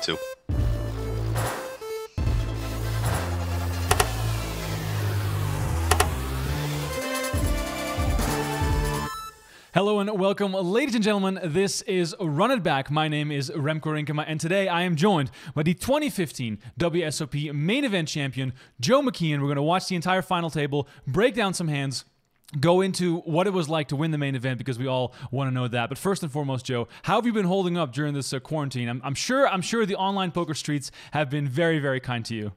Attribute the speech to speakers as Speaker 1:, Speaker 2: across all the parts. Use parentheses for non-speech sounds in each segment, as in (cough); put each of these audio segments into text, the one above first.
Speaker 1: too.
Speaker 2: Hello and welcome, ladies and gentlemen. This is Run It Back. My name is Remko Rinkema, and today I am joined by the 2015 WSOP main event champion, Joe McKeehen. We're going to watch the entire final table, break down some hands, go into what it was like to win the main event because we all want to know that. But first and foremost, Joe, how have you been holding up during this uh, quarantine? I'm, I'm sure I'm sure the online poker streets have been very very kind to you.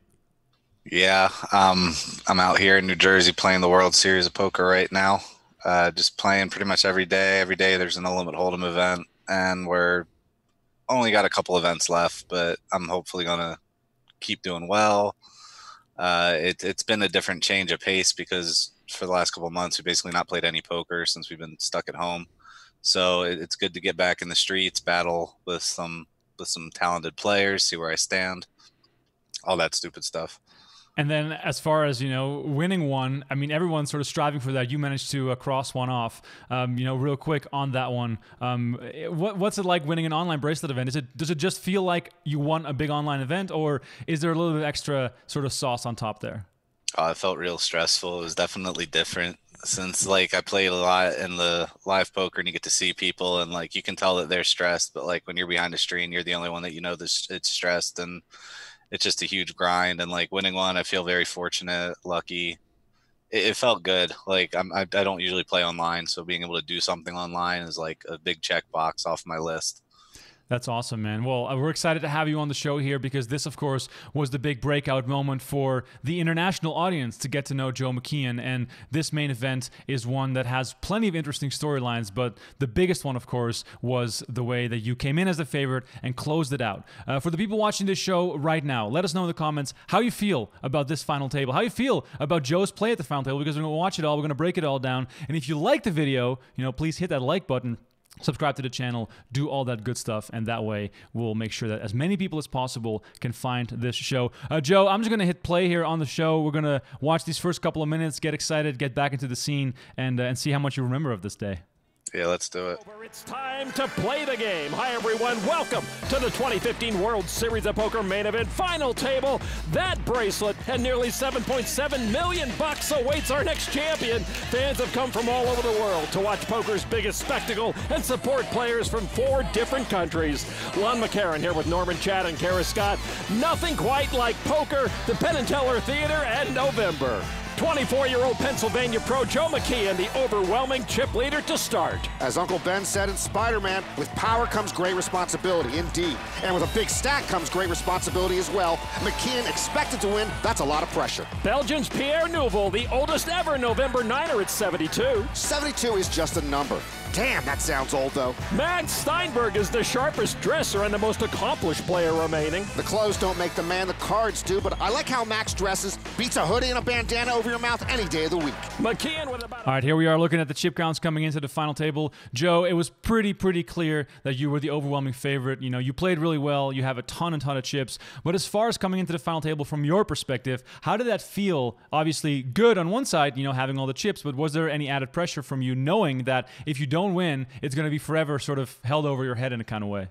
Speaker 1: Yeah, um, I'm out here in New Jersey playing the World Series of Poker right now. Uh, just playing pretty much every day. Every day there's an No Limit Hold'em event, and we're only got a couple events left, but I'm hopefully gonna keep doing well. Uh, it, has been a different change of pace because for the last couple months we've basically not played any poker since we've been stuck at home. So it, it's good to get back in the streets, battle with some with some talented players, see where I stand, all that stupid stuff.
Speaker 2: And then, as far as you know, winning one, I mean, everyone's sort of striving for that. You managed to uh, cross one off. Um, you know, real quick on that one. Um, what, what's it like winning an online bracelet event? Is it does it just feel like you won a big online event, or is there a little bit extra sort of sauce on top there?
Speaker 1: Oh, it felt real stressful. It was definitely different since like I played a lot in the live poker and you get to see people and like you can tell that they're stressed, but like when you're behind a screen, you're the only one that you know this it's stressed and it's just a huge grind and like winning one i feel very fortunate lucky. It, it felt good. Like I'm, I, I don't usually play online so being able to do something online is like a big check box off my list
Speaker 2: that's awesome, man. Well, uh, we're excited to have you on the show here because this, of course, was the big breakout moment for the international audience to get to know Joe McKeehen. And this main event is one that has plenty of interesting storylines, but the biggest one, of course, was the way that you came in as the favorite and closed it out. Uh, for the people watching this show right now, let us know in the comments how you feel about this final table, how you feel about Joe's play at the final table, because we're going to watch it all, we're going to break it all down. And if you like the video, you know, please hit that like button subscribe to the channel, do all that good stuff, and that way we'll make sure that as many people as possible can find this show. Uh, Joe, I'm just going to hit play here on the show. We're going to watch these first couple of minutes, get excited, get back into the scene, and, uh, and see how much you remember of this day.
Speaker 1: Yeah, let's do it.
Speaker 3: It's time to play the game. Hi, everyone. Welcome to the 2015 World Series of Poker main event final table. That bracelet and nearly 7.7 million bucks awaits our next champion. Fans have come from all over the world to watch poker's biggest spectacle and support players from four different countries. Lon McEachern here with Norman Chad and Kara Scott. Nothing quite like poker, the Penn and Teller Theater, and November. 24-year-old Pennsylvania pro Joe McKeehen, the overwhelming chip leader to start.
Speaker 4: As Uncle Ben said in Spider-Man, with power comes great responsibility, indeed. And with a big stack comes great responsibility as well. McKeehen expected to win, that's a lot of pressure.
Speaker 3: Belgium's Pierre Neuville, the oldest ever November Niner at 72.
Speaker 4: 72 is just a number. Damn, that sounds old, though.
Speaker 3: Max Steinberg is the sharpest dresser and the most accomplished player remaining.
Speaker 4: The clothes don't make the man, the cards do, but I like how Max dresses. Beats a hoodie and a bandana over your mouth any day of the week.
Speaker 3: McKeehen with about...
Speaker 2: All right, here we are looking at the chip counts coming into the final table. Joe, it was pretty, pretty clear that you were the overwhelming favorite. You know, you played really well. You have a ton and ton of chips. But as far as coming into the final table from your perspective, how did that feel? Obviously, good on one side, you know, having all the chips, but was there any added pressure from you knowing that if you don't don't win, it's going to be forever sort of held over your head in a kind of way.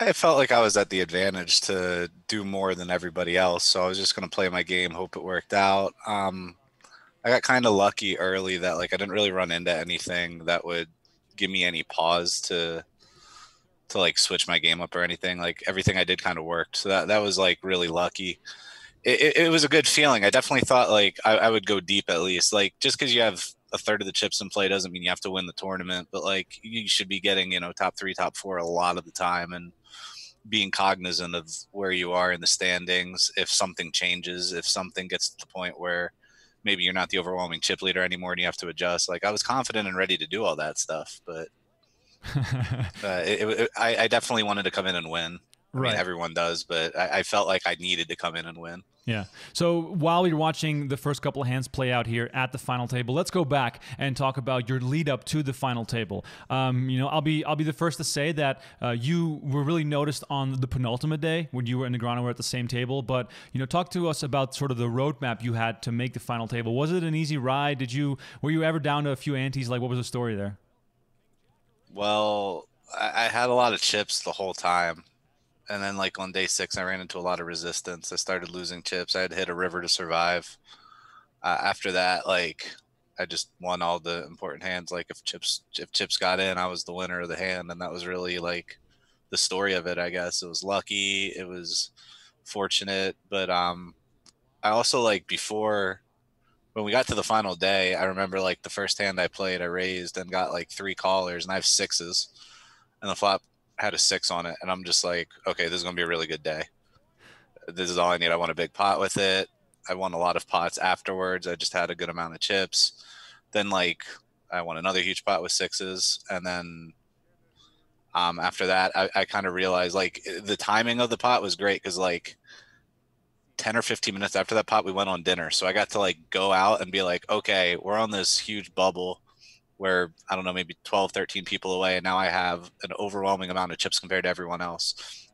Speaker 1: I felt like I was at the advantage to do more than everybody else, so I was just going to play my game, hope it worked out. Um, I got kind of lucky early that like I didn't really run into anything that would give me any pause to to like switch my game up or anything. Like everything I did kind of worked, so that that was like really lucky. It, it, it was a good feeling. I definitely thought like I, I would go deep at least. Like just because you have a third of the chips in play doesn't mean you have to win the tournament, but like you should be getting, you know, top three, top four a lot of the time and being cognizant of where you are in the standings. If something changes, if something gets to the point where maybe you're not the overwhelming chip leader anymore and you have to adjust. Like I was confident and ready to do all that stuff, but (laughs) uh, it, it, I, I, definitely wanted to come in and win. I right. mean, everyone does, but I, I felt like I needed to come in and win.
Speaker 2: Yeah. So while you're watching the first couple of hands play out here at the final table, let's go back and talk about your lead up to the final table. Um, you know, I'll be I'll be the first to say that uh, you were really noticed on the penultimate day when you were in the Negreanu were at the same table. But you know, talk to us about sort of the roadmap you had to make the final table. Was it an easy ride? Did you were you ever down to a few antes? Like, what was the story there?
Speaker 1: Well, I, I had a lot of chips the whole time and then like on day six, I ran into a lot of resistance. I started losing chips. I had to hit a river to survive. Uh, after that, like I just won all the important hands. Like if chips if chips got in, I was the winner of the hand, and that was really like the story of it. I guess it was lucky. It was fortunate, but um, I also like before when we got to the final day, I remember like the first hand I played, I raised and got like three callers, and I have sixes, and the flop had a six on it, and I'm just like, okay, this is gonna be a really good day. This is all I need. I want a big pot with it. I won a lot of pots afterwards. I just had a good amount of chips. Then like I won another huge pot with sixes, and then um, after that, I, I kind of realized like the timing of the pot was great because like 10 or 15 minutes after that pot, we went on dinner. So I got to like go out and be like, okay, we're on this huge bubble where I don't know, maybe 12, 13 people away. And now I have an overwhelming amount of chips compared to everyone else.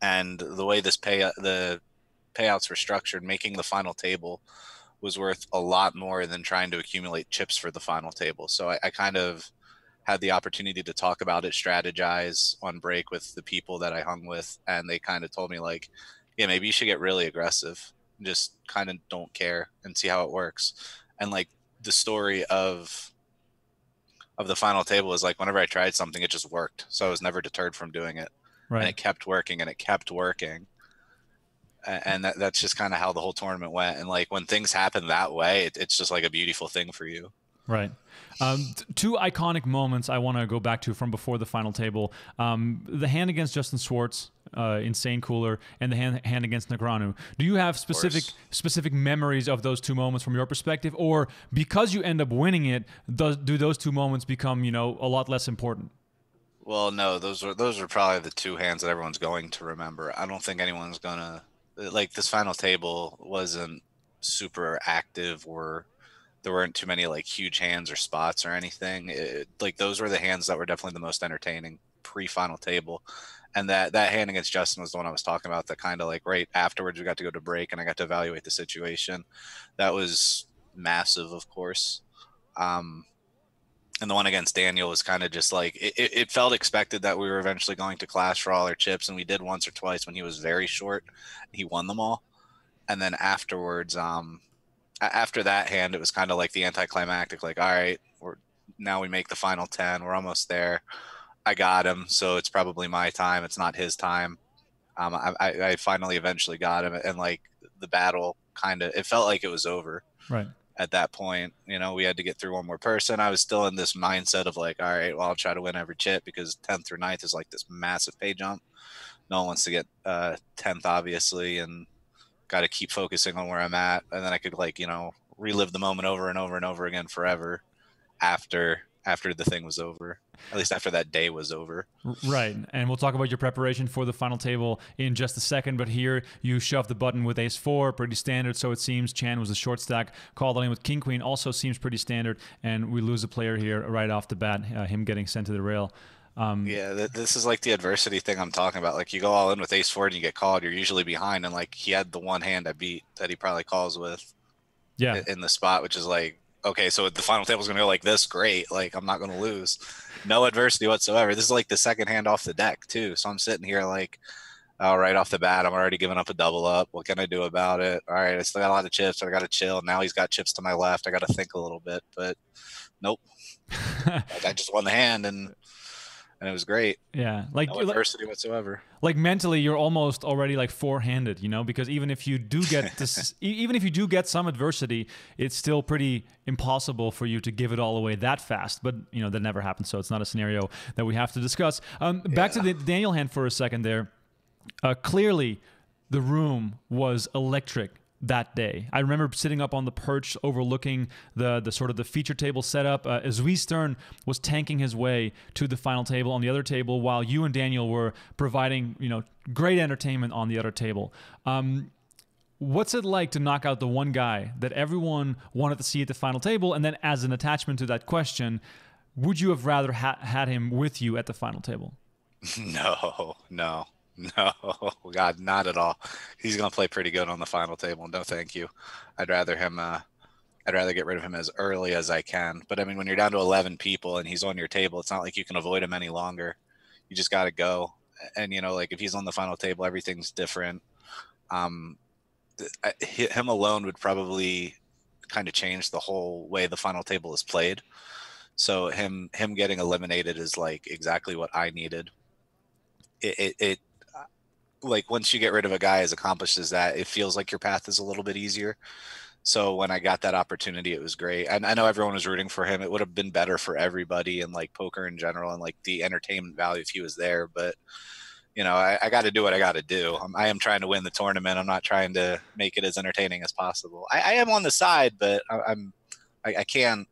Speaker 1: And the way this pay, the payouts were structured, making the final table was worth a lot more than trying to accumulate chips for the final table. So I, I kind of had the opportunity to talk about it, strategize on break with the people that I hung with, and they kind of told me like, yeah, maybe you should get really aggressive, just kind of don't care and see how it works. And like the story of of the final table is like whenever I tried something, it just worked. So I was never deterred from doing it, right. and it kept working and it kept working. And that, that's just kind of how the whole tournament went. And like when things happen that way, it, it's just like a beautiful thing for you.
Speaker 2: Right. Um, two iconic moments I want to go back to from before the final table: um, the hand against Justin Schwartz, uh, insane cooler, and the hand, hand against Negreanu. Do you have specific specific memories of those two moments from your perspective, or because you end up winning it, does, do those two moments become you know a lot less important?
Speaker 1: Well, no, those are those are probably the two hands that everyone's going to remember. I don't think anyone's gonna like this final table wasn't super active or there weren't too many like huge hands or spots or anything. It, like those were the hands that were definitely the most entertaining pre-final table. And that that hand against Justin was the one I was talking about. That kind of like right afterwards we got to go to break and I got to evaluate the situation. That was massive, of course. Um, and the one against Daniel was kind of just like it, it, felt expected that we were eventually going to clash for all our chips, and we did once or twice when he was very short. He won them all, and then afterwards, um, after that hand, it was kind of like the anticlimactic, like, all right, we're now we make the final 10. We're almost there. I got him. So it's probably my time. It's not his time. Um, I, I finally eventually got him and like the battle kind of, it felt like it was over.
Speaker 2: Right.
Speaker 1: At that point, you know, we had to get through one more person. I was still in this mindset of like, all right, well, I'll try to win every chip because 10th through 9th is like this massive pay jump. No one wants to get uh, 10th, obviously. And got to keep focusing on where I'm at, and then I could like you know relive the moment over and over and over again forever after after the thing was over at least after that day was over
Speaker 2: right and we'll talk about your preparation for the final table in just a second but here you shove the button with ace four pretty standard so it seems chan was a short stack called on with king queen also seems pretty standard and we lose a player here right off the bat uh, him getting sent to the rail
Speaker 1: um, yeah, th- this is like the adversity thing I'm talking about. Like you go all in with ace four and you get called, you're usually behind, and like he had the one hand I beat that he probably calls with.
Speaker 2: Yeah.
Speaker 1: In the spot, which is like, okay, so the final table's gonna go like this. Great, like I'm not gonna lose. No adversity whatsoever. This is like the second hand off the deck too. So I'm sitting here like, oh, right off the bat, I'm already giving up a double up. What can I do about it? All right, I still got a lot of chips. I got to chill. Now he's got chips to my left. I got to think a little bit, but nope. (laughs) I just won the hand and and it was great.
Speaker 2: Yeah,
Speaker 1: like no adversity like, whatsoever.
Speaker 2: Like mentally, you're almost already like four-handed, you know, because even if you do get (laughs) this, even if you do get some adversity, it's still pretty impossible for you to give it all away that fast. But you know that never happens, so it's not a scenario that we have to discuss. Um, back yeah. to the Daniel hand for a second there. Uh, clearly, the room was electric that day. I remember sitting up on the perch overlooking the the sort of the feature table setup uh, as Stern was tanking his way to the final table on the other table while you and Daniel were providing, you know, great entertainment on the other table. Um, what's it like to knock out the one guy that everyone wanted to see at the final table and then as an attachment to that question, would you have rather ha- had him with you at the final table? (laughs)
Speaker 1: No, no. (laughs) No, God, not at all. He's going to play pretty good on the final table. No, thank you. I'd rather him. Uh, I'd rather get rid of him as early as I can. But I mean, when you're down to 11 people and he's on your table, it's not like you can avoid him any longer. You just got to go. and you know, like if he's on the final table, everything's different. Um, him alone would probably kind of change the whole way the final table is played. So him him getting eliminated is like exactly what I needed. It, it, it like once you get rid of a guy as accomplished as that, it feels like your path is a little bit easier. So when I got that opportunity, it was great. And I know everyone was rooting for him. It would have been better for everybody and like poker in general and like the entertainment value if he was there. But you know, I, I got to do what I got to do. I'm, I am trying to win the tournament. I'm not trying to make it as entertaining as possible. I, I am on the side, but I, I'm I, I can't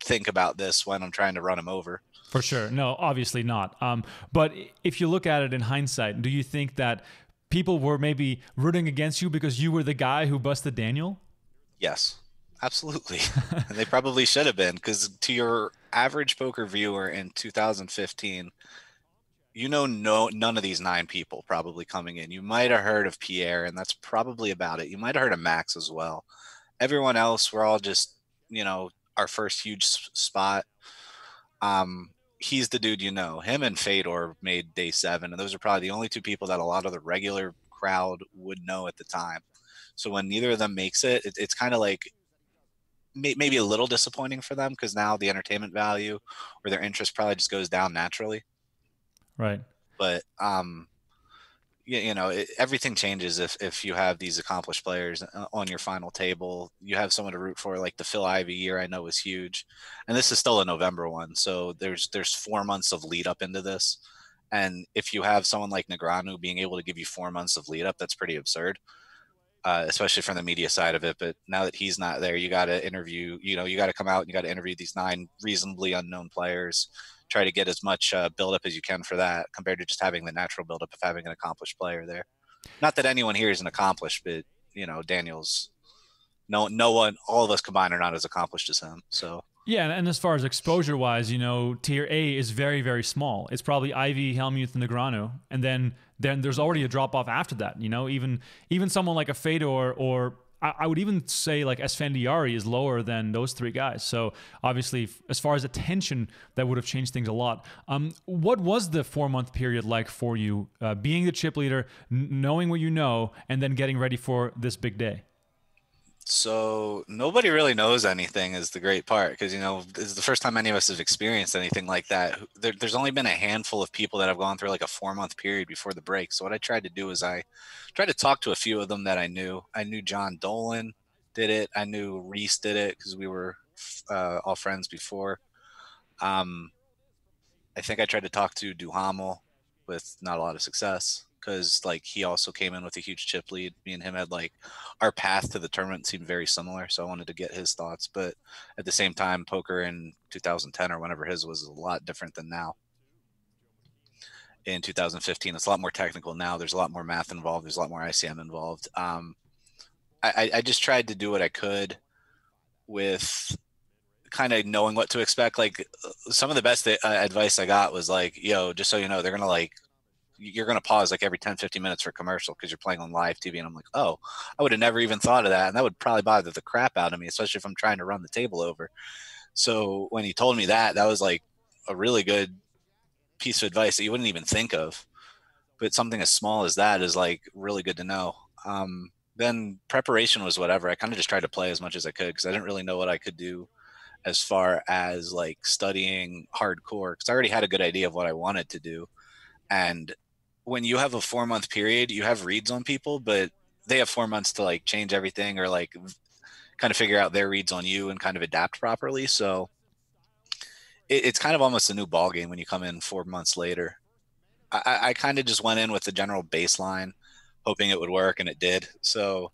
Speaker 1: think about this when I'm trying to run him over.
Speaker 2: For sure. No, obviously not. Um, but if you look at it in hindsight, do you think that people were maybe rooting against you because you were the guy who busted Daniel?
Speaker 1: Yes, absolutely. (laughs) and they probably should have been because to your average poker viewer in 2015, you know no none of these nine people probably coming in. You might have heard of Pierre, and that's probably about it. You might have heard of Max as well. Everyone else, we're all just you know our first huge spot. Um, he's the dude you know. Him and Fedor made day seven, and those are probably the only two people that a lot of the regular crowd would know at the time. So when neither of them makes it, it it's kind of like may, maybe a little disappointing for them because now the entertainment value or their interest probably just goes down naturally.
Speaker 2: Right.
Speaker 1: But um, you, you know it, everything changes if if you have these accomplished players uh, on your final table. You have someone to root for, like the Phil Ivey year. I know was huge, and this is still a November one, so there's there's four months of lead up into this. And if you have someone like Negreanu being able to give you four months of lead up, that's pretty absurd uh, especially from the media side of it. But now that he's not there, you got to interview. You know, you got to come out and you got to interview these nine reasonably unknown players. Try to get as much uh, build up as you can for that, compared to just having the natural build up of having an accomplished player there. Not that anyone here isn't accomplished, but you know, Daniel's no no one. All of us combined are not as accomplished as him. So
Speaker 2: yeah, and as far as exposure wise, you know, tier A is very, very small. It's probably Ivey, Hellmuth, and Negreanu, and then then there's already a drop off after that. You know, even even someone like a Fedor or I, would even say like Esfandiari is lower than those three guys. So obviously, as far as attention, that would have changed things a lot. Um, what was the four month period like for you, uh, being the chip leader, n- knowing what you know, and then getting ready for this big day?
Speaker 1: So nobody really knows anything is the great part because you know is the first time any of us have experienced anything like that. There, there's only been a handful of people that have gone through like a four month period before the break. So what I tried to do is I tried to talk to a few of them that I knew. I knew John Dolan did it. I knew Reese did it because we were uh, all friends before. Um, I think I tried to talk to Duhamel with not a lot of success because like he also came in with a huge chip lead. Me and him had like our path to the tournament seemed very similar, so I wanted to get his thoughts. But at the same time, poker in 2010 or whenever his was a lot different than now. In 2015, it's a lot more technical now. There's a lot more math involved. There's a lot more ICM involved. Um, I, I just tried to do what I could with kind of knowing what to expect. Like some of the best uh, advice I got was like, "Yo, just so you know, they're gonna like you're going to pause like every 10 15 minutes for a commercial because you're playing on live tv and i'm like oh i would have never even thought of that and that would probably bother the crap out of me especially if i'm trying to run the table over. So when he told me that that was like a really good piece of advice that you wouldn't even think of but something as small as that is like really good to know. Um, then preparation was whatever i kind of just tried to play as much as i could because i didn't really know what i could do as far as like studying hardcore because i already had a good idea of what i wanted to do and when you have a four month period, you have reads on people, but they have four months to like change everything or like kind of figure out their reads on you and kind of adapt properly. So it, it's kind of almost a new ball game when you come in four months later. I, I kind of just went in with the general baseline, hoping it would work, and it did. So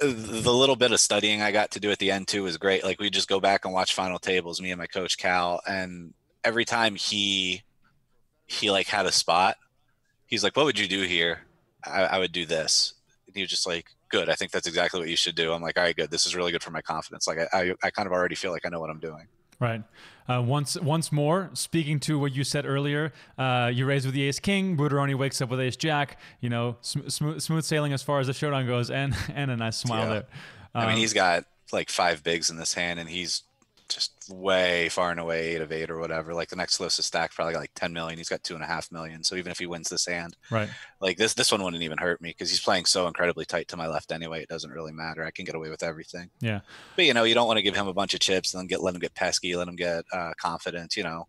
Speaker 1: the little bit of studying I got to do at the end too was great. Like we just go back and watch final tables, me and my coach Cal, and every time he he like had a spot. He's like, "What would you do here?" I, I would do this. And he was just like, "Good. I think that's exactly what you should do." I'm like, "All right, good. This is really good for my confidence. Like, I, I, I kind of already feel like I know what I'm doing."
Speaker 2: Right. Uh, once once more, speaking to what you said earlier, uh, you raise with the ace king. Butteroni wakes up with ace jack. You know, sm- smooth, smooth sailing as far as the showdown goes, and (laughs) and a nice smile yeah. there.
Speaker 1: Um, I mean, um, he's got like five bigs in this hand, and he's just way far and away eight of eight or whatever. Like the next closest stack probably got like ten million. He's got two and a half million. So even if he wins this hand,
Speaker 2: right?
Speaker 1: Like this this one wouldn't even hurt me because he's playing so incredibly tight to my left anyway. It doesn't really matter. I can get away with everything.
Speaker 2: Yeah.
Speaker 1: But you know, you don't want to give him a bunch of chips and then get let him get pesky, let him get uh, confident. You know,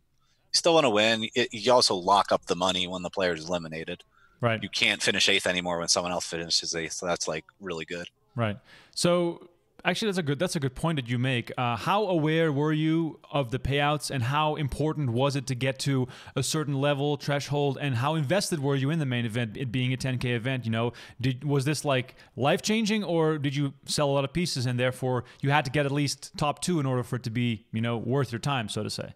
Speaker 1: you still want to win. It, you also lock up the money when the player is eliminated.
Speaker 2: Right.
Speaker 1: You can't finish eighth anymore when someone else finishes eighth. So that's like really good.
Speaker 2: Right. So Actually, that's a good that's a good point that you make. Uh, how aware were you of the payouts, and how important was it to get to a certain level threshold? And how invested were you in the main event, it being a 10k event? You know, did was this like life changing, or did you sell a lot of pieces, and therefore you had to get at least top two in order for it to be you know worth your time, so to say?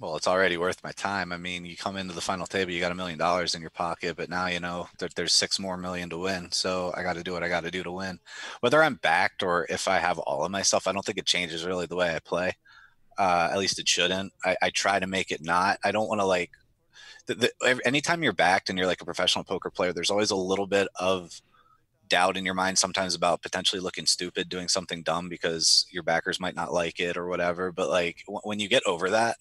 Speaker 1: Well, it's already worth my time. I mean, you come into the final table, you got a million dollars in your pocket, but now you know there, there's six more million to win. So I got to do what I got to do to win. Whether I'm backed or if I have all of myself, I don't think it changes really the way I play. Uh, at least it shouldn't. I, I try to make it not. I don't want to like. The, the, anytime you're backed and you're like a professional poker player, there's always a little bit of doubt in your mind sometimes about potentially looking stupid doing something dumb because your backers might not like it or whatever. But like w- when you get over that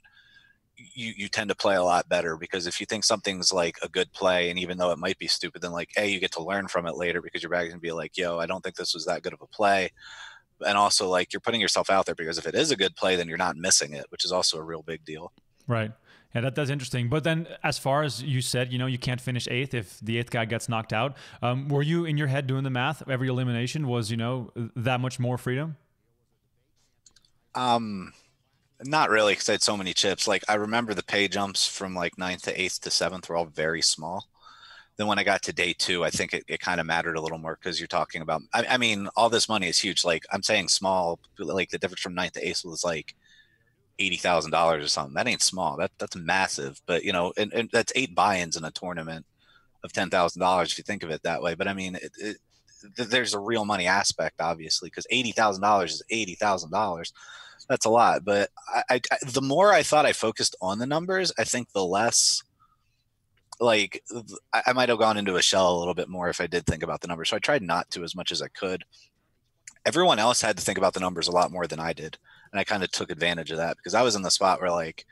Speaker 1: you you tend to play a lot better because if you think something's like a good play and even though it might be stupid then like hey you get to learn from it later because your bag can be like yo i don't think this was that good of a play and also like you're putting yourself out there because if it is a good play then you're not missing it which is also a real big deal
Speaker 2: right yeah, that, that's interesting. But then, as far as you said, you know, you can't finish eighth if the eighth guy gets knocked out. Um, were you in your head doing the math? Every elimination was, you know, that much more freedom.
Speaker 1: Um, not really, because I had so many chips. Like I remember the pay jumps from like ninth to eighth to seventh were all very small. Then when I got to day two, I think it, it kind of mattered a little more because you're talking about. I, I, mean, all this money is huge. Like I'm saying, small. Like the difference from ninth to eighth was like eighty thousand dollars or something. That ain't small. That that's massive. But you know, and, and that's eight buy-ins in a tournament of ten thousand dollars if you think of it that way. But I mean, it, it, there's a real money aspect, obviously, because eighty thousand dollars is eighty thousand dollars that's a lot. But I, I, the more I thought I focused on the numbers, I think the less like I, I might have gone into a shell a little bit more if I did think about the numbers. So I tried not to as much as I could. Everyone else had to think about the numbers a lot more than I did, and I kind of took advantage of that because I was in the spot where like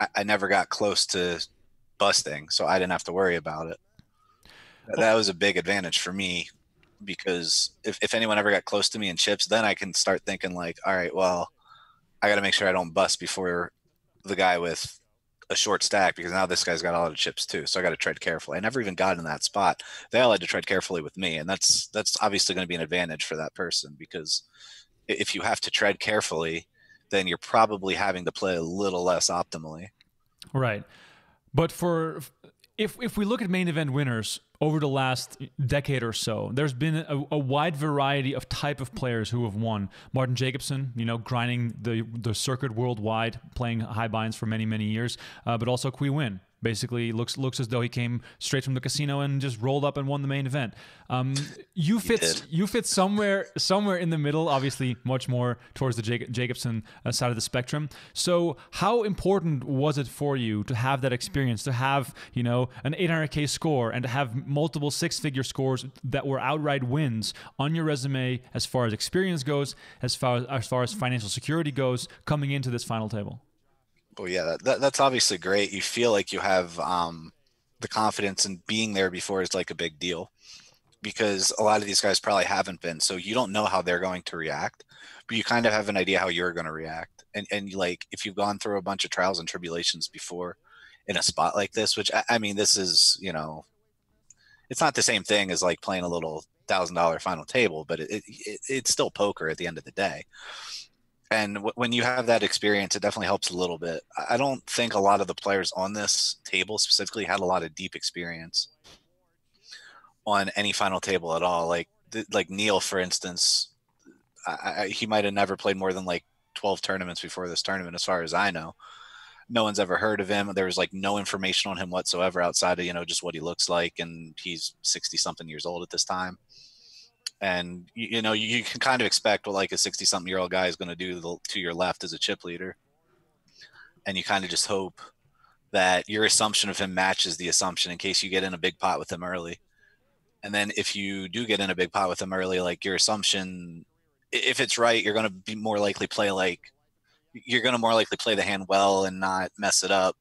Speaker 1: I, I never got close to busting, so I didn't have to worry about it. That was a big advantage for me because if, if anyone ever got close to me in chips, then I can start thinking like, all right, well, I got to make sure I don't bust before the guy with a short stack because now this guy's got a lot of chips too. So I got to tread carefully. I never even got in that spot. They all had to tread carefully with me, and that's that's obviously going to be an advantage for that person because if you have to tread carefully, then you're probably having to play a little less optimally.
Speaker 2: Right. But for if if we look at main event winners over the last decade or so, there's been a, a, wide variety of type of players who have won. Martin Jacobson, you know, grinding the the circuit worldwide, playing high binds for many many years, uh, but also Qui Nguyen, Basically, looks looks as though he came straight from the casino and just rolled up and won the main event. Um, you fit you fit somewhere somewhere in the middle. Obviously, much more towards the Jacobson uh, side of the spectrum. So, how important was it for you to have that experience, to have you know an 800k score, and to have multiple six-figure scores that were outright wins on your resume as far as experience goes, as far as, as far as financial security goes, coming into this final table?
Speaker 1: Well, yeah, that, that's obviously great. You feel like you have um, the confidence in being there before is like a big deal because a lot of these guys probably haven't been. So you don't know how they're going to react, but you kind of have an idea how you're going to react. And, and like, if you've gone through a bunch of trials and tribulations before in a spot like this, which I, I mean, this is, you know, it's not the same thing as like playing a little thousand dollar final table, but it, it, it's still poker at the end of the day and w- when you have that experience, it definitely helps a little bit. I don't think a lot of the players on this table specifically had a lot of deep experience on any final table at all. Like th- like Neil, for instance, I, I, he might have never played more than like twelve tournaments before this tournament, as far as I know. No one's ever heard of him. There was like no information on him whatsoever outside of you know just what he looks like, and he's sixty something years old at this time and you, you know you, you, can kind of expect what like a 60 something year old guy is going to do to your left as a chip leader and you kind of just hope that your assumption of him matches the assumption in case you get in a big pot with him early and then if you do get in a big pot with him early like your assumption if it's right you're going to be more likely play like you're going to more likely play the hand well and not mess it up.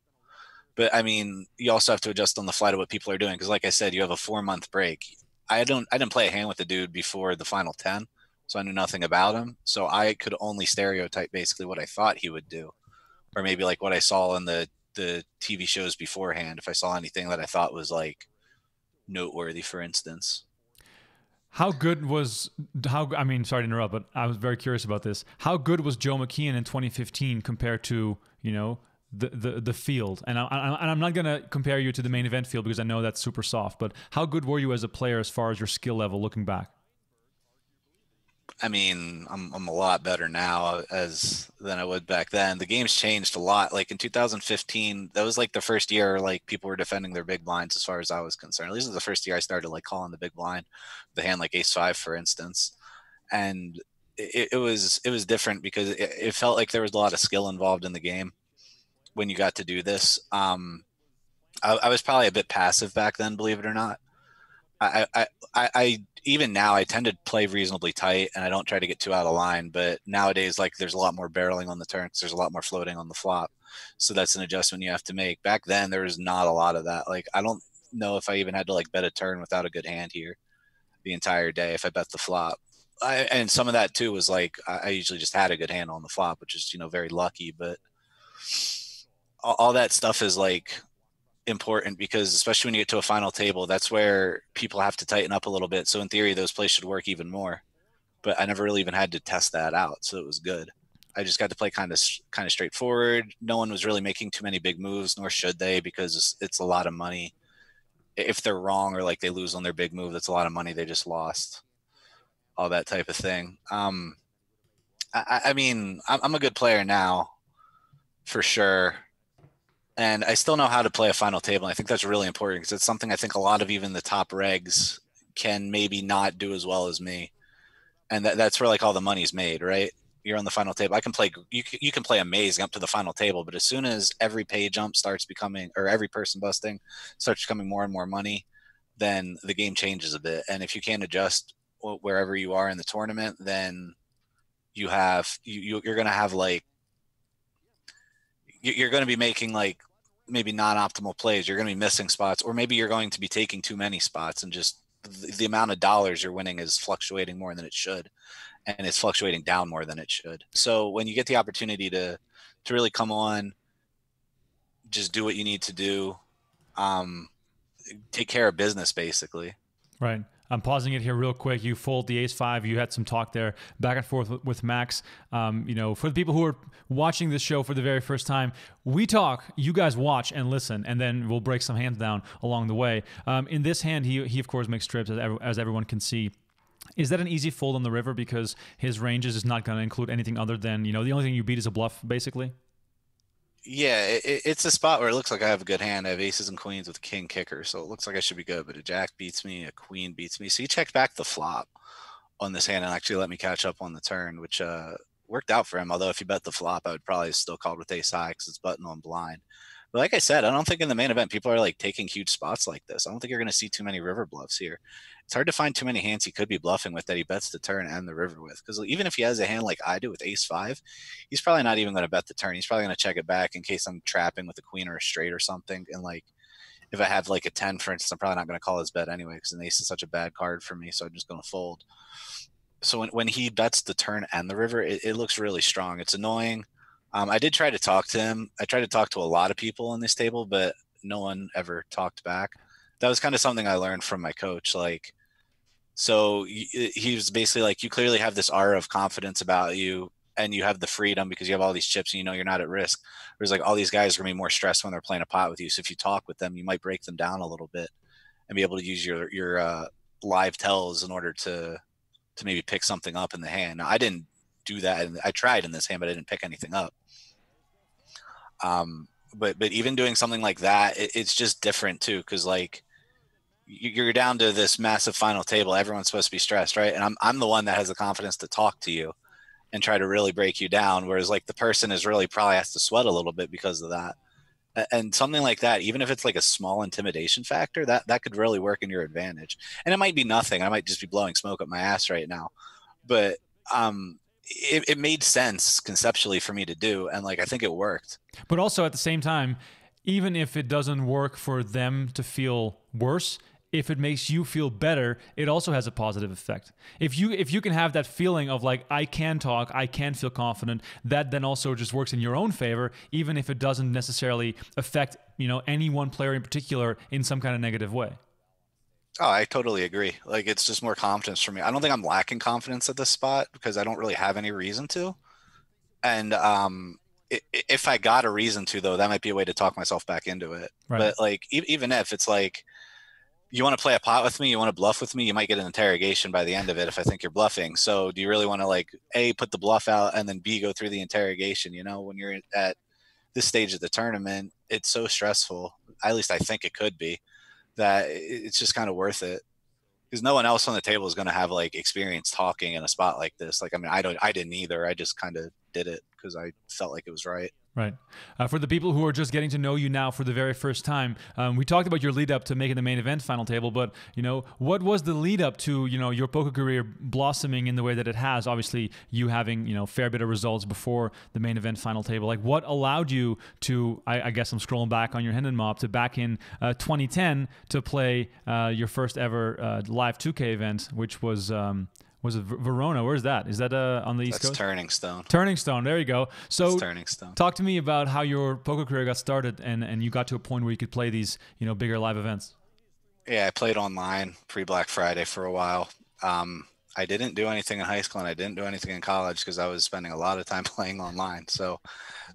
Speaker 1: But I mean, you also have to adjust on the fly to what people are doing because, like I said, you have a four month break. I don't, I didn't play a hand with the dude before the final ten, so I knew nothing about him. So I could only stereotype basically what I thought he would do, or maybe like what I saw in the the TV shows beforehand. If I saw anything that I thought was like noteworthy, for instance.
Speaker 2: How good was how? I mean, sorry to interrupt, but I was very curious about this. How good was Joe McKeehen in 2015 compared to you know the the, the field? And, I, am not gonna compare you to the main event field because I know that's super soft. But how good were you as a player as far as your skill level looking back?
Speaker 1: I mean, I'm I'm a lot better now as than I would back then. The game's changed a lot. Like in 2015, that was like the first year like people were defending their big blinds as far as I was concerned. At least it was the first year I started like calling the big blind, the hand like ace five, for instance. And it, it was it was different because it, it, felt like there was a lot of skill involved in the game when you got to do this. Um, I, I was probably a bit passive back then, believe it or not. I, I, I, even now I tend to play reasonably tight and I don't try to get too out of line. But nowadays, like there's a lot more barreling on the turn because there's a lot more floating on the flop. So that's an adjustment you have to make. Back then, there was not a lot of that. Like I don't know if I even had to like bet a turn without a good hand here the entire day if I bet the flop. I, and some of that too was like I usually just had a good hand on the flop, which is you know very lucky. But all, that stuff is like important because especially when you get to a final table, that's where people have to tighten up a little bit. So in theory, those plays should work even more. But I never really even had to test that out, so it was good. I just got to play kind of kind of straightforward. No one was really making too many big moves, nor should they, because it's a lot of money. If they're wrong or like they lose on their big move, that's a lot of money they just lost. All that type of thing. Um, I, I mean, I'm a good player now, for sure and I still know how to play a final table. I think that's really important because it's something I think a lot of even the top regs can maybe not do as well as me. And that, that's where like all the money's made, right? You're on the final table. I can play, you can, you can play amazing up to the final table, but as soon as every pay jump starts becoming, or every person busting starts becoming more and more money, then the game changes a bit. And if you can't adjust wherever you are in the tournament, then you have, you, you're going to have like, you're going to be making like maybe non-optimal plays. You're going to be missing spots, or maybe you're going to be taking too many spots, and just the, the amount of dollars you're winning is fluctuating more than it should, and it's fluctuating down more than it should. So when you get the opportunity to to really come on, just do what you need to do, um, take care of business, basically.
Speaker 2: Right. I'm pausing it here real quick. You fold the ace five. You had some talk there back and forth with, Max. Um, you know, for the people who are watching this show for the very first time, we talk, you guys watch and listen, and then we'll break some hands down along the way. Um, in this hand, he, he of course makes trips as, as everyone can see. Is that an easy fold on the river because his ranges is not going to include anything other than, you know, the only thing you beat is a bluff, basically?
Speaker 1: Yeah, it, it's a spot where it looks like I have a good hand. I have aces and queens with king kicker, so it looks like I should be good. But a jack beats me, a queen beats me. So he checked back the flop on this hand and actually let me catch up on the turn, which uh, worked out for him. Although if he bet the flop, I would probably still called with ace high because it's button on blind. But like I said, I don't think in the main event people are like taking huge spots like this. I don't think you're going to see too many river bluffs here. It's hard to find too many hands he could be bluffing with that he bets the turn and the river with. Because even if he has a hand like I do with ace five, he's probably not even going to bet the turn. He's probably going to check it back in case I'm trapping with a queen or a straight or something. And like, if I have like a 10, for instance, I'm probably not going to call his bet anyway because an ace is such a bad card for me. So I'm just going to fold. So when, when he bets the turn and the river, it, it looks really strong. It's annoying um, I did try to talk to him. I tried to talk to a lot of people on this table, but no one ever talked back. That was kind of something I learned from my coach. Like, so he was basically like, you clearly have this aura of confidence about you and you have the freedom because you have all these chips and you know you're not at risk. There's like all these guys are gonna be more stressed when they're playing a pot with you. So if you talk with them, you might break them down a little bit and be able to use your your uh, live tells in order to to maybe pick something up in the hand. Now, I didn't do that. And I tried in this hand, but I didn't pick anything up. Um, but but even doing something like that, it, it's just different too, because like you're down to this massive final table. Everyone's supposed to be stressed, right? And I'm I'm the one that has the confidence to talk to you and try to really break you down. Whereas like the person is really probably has to sweat a little bit because of that. And something like that, even if it's like a small intimidation factor, that that could really work in your advantage. And it might be nothing. I might just be blowing smoke up my ass right now, but um, it, it made sense conceptually for me to do, and like I think it worked.
Speaker 2: But also at the same time, even if it doesn't work for them to feel worse, if it makes you feel better, it also has a positive effect. If you if you can have that feeling of like I can talk, I can feel confident, that then also just works in your own favor, even if it doesn't necessarily affect you know any one player in particular in some kind of negative way.
Speaker 1: Oh, I totally agree. Like it's just more confidence for me. I don't think I'm lacking confidence at this spot because I don't really have any reason to. And um, if I got a reason to, though, that might be a way to talk myself back into it. Right. But like, even if it's like, you want to play a pot with me, you want to bluff with me, you might get an interrogation by the end of it if I think you're bluffing. So, do you really want to like a put the bluff out and then b go through the interrogation? You know, when you're at this stage of the tournament, it's so stressful. At least I think it could be that it's just kind of worth it because no one else on the table is going to have like experience talking in a spot like this. Like, I mean, I don't, I didn't either. I just kind of did it because I felt like it was right.
Speaker 2: Right. Uh, for the people who are just getting to know you now for the very first time, um, we talked about your lead up to making the main event final table, but you know, what was the lead up to you know your poker career blossoming in the way that it has? Obviously, you having you know fair bit of results before the main event final table. Like, what allowed you to? I, I guess I'm scrolling back on your Hendon mob to back in uh, 2010 to play uh, your first ever uh, live 2K event, which was. Um, was it Verona? Where's that? Is that uh, on the East
Speaker 1: That's
Speaker 2: Coast?
Speaker 1: Turning Stone.
Speaker 2: Turning Stone. There you go. So
Speaker 1: Turning Stone.
Speaker 2: Talk to me about how your poker career got started and, and you got to a point where you could play these you know bigger live events.
Speaker 1: Yeah, I played online pre Black Friday for a while. Um, I didn't do anything in high school and I didn't do anything in college because I was spending a lot of time (laughs) playing online. So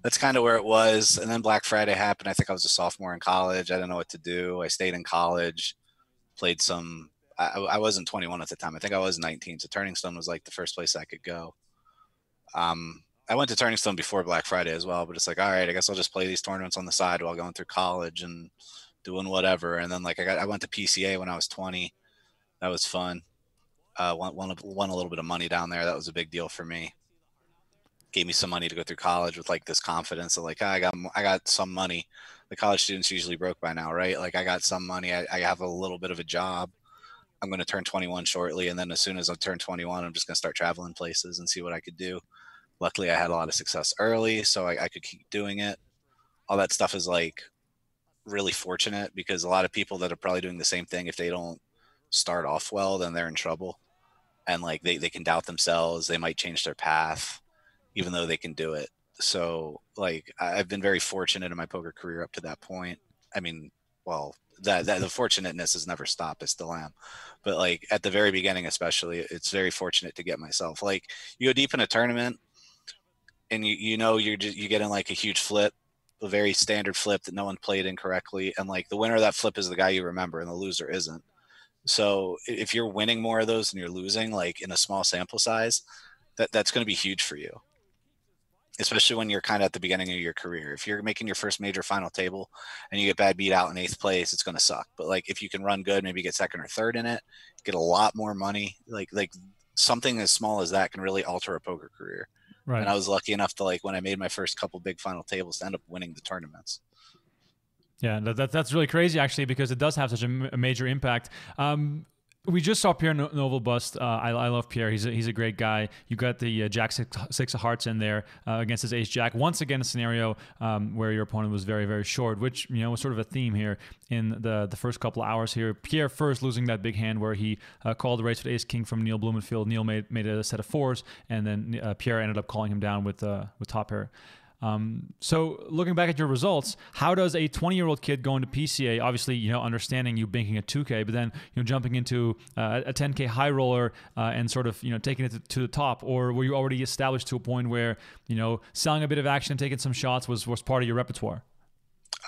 Speaker 1: that's kind of where it was. And then Black Friday happened. I think I was a sophomore in college. I didn't know what to do. I stayed in college, played some I, I wasn't 21 at the time. I think I was 19. So Turning Stone was like the first place I could go. Um, I went to Turning Stone before Black Friday as well, but it's like, all right, I guess I'll just play these tournaments on the side while going through college and doing whatever. And then like I got, I went to PCA when I was 20. That was fun. Uh, won, won, won a little bit of money down there. That was a big deal for me. Gave me some money to go through college with like this confidence of like, oh, I got, I got some money. The college students usually broke by now, right? Like I got some money. I, I have a little bit of a job I'm going to turn 21 shortly, and then as soon as I turn 21, I'm just going to start traveling places and see what I could do. Luckily, I had a lot of success early, so I, I could keep doing it. All that stuff is like really fortunate because a lot of people that are probably doing the same thing, if they don't start off well, then they're in trouble. And like they, they can doubt themselves, they might change their path, even though they can do it. So, like, I've been very fortunate in my poker career up to that point. I mean, well, that, that the fortunateness has never stopped. I still am, but like at the very beginning, especially, it's very fortunate to get myself. Like you go deep in a tournament, and you you know you're just, you get in like a huge flip, a very standard flip that no one played incorrectly, and like the winner of that flip is the guy you remember, and the loser isn't. So if you're winning more of those and you're losing, like in a small sample size, that that's going to be huge for you especially when you're kind of at the beginning of your career. If you're making your first major final table and you get bad beat out in eighth place, it's going to suck. But like if you can run good, maybe get second or third in it, get a lot more money. Like like something as small as that can really alter a poker career. Right. And I was lucky enough to like when I made my first couple big final tables to end up winning the tournaments.
Speaker 2: Yeah, that, that's really crazy actually because it does have such a, a major impact. Um, we just saw Pierre Neuville bust. Uh, I, I, love Pierre. He's a, he's a great guy. You got the uh, Jack six, six, of Hearts in there uh, against his Ace Jack. Once again, a scenario um, where your opponent was very very short, which you know was sort of a theme here in the the first couple hours here. Pierre first losing that big hand where he uh, called the race with Ace King from Neil Blumenfeld. Neil made made a set of fours, and then uh, Pierre ended up calling him down with uh, with top pair. Um, so looking back at your results, how does a 20 year old kid go into PCA, obviously, you know, understanding you banking a 2K, but then, you know, jumping into uh, a 10K high roller uh, and sort of, you know, taking it to, to, the top? Or were you already established to a point where, you know, selling a bit of action, taking some shots was, was part of your repertoire?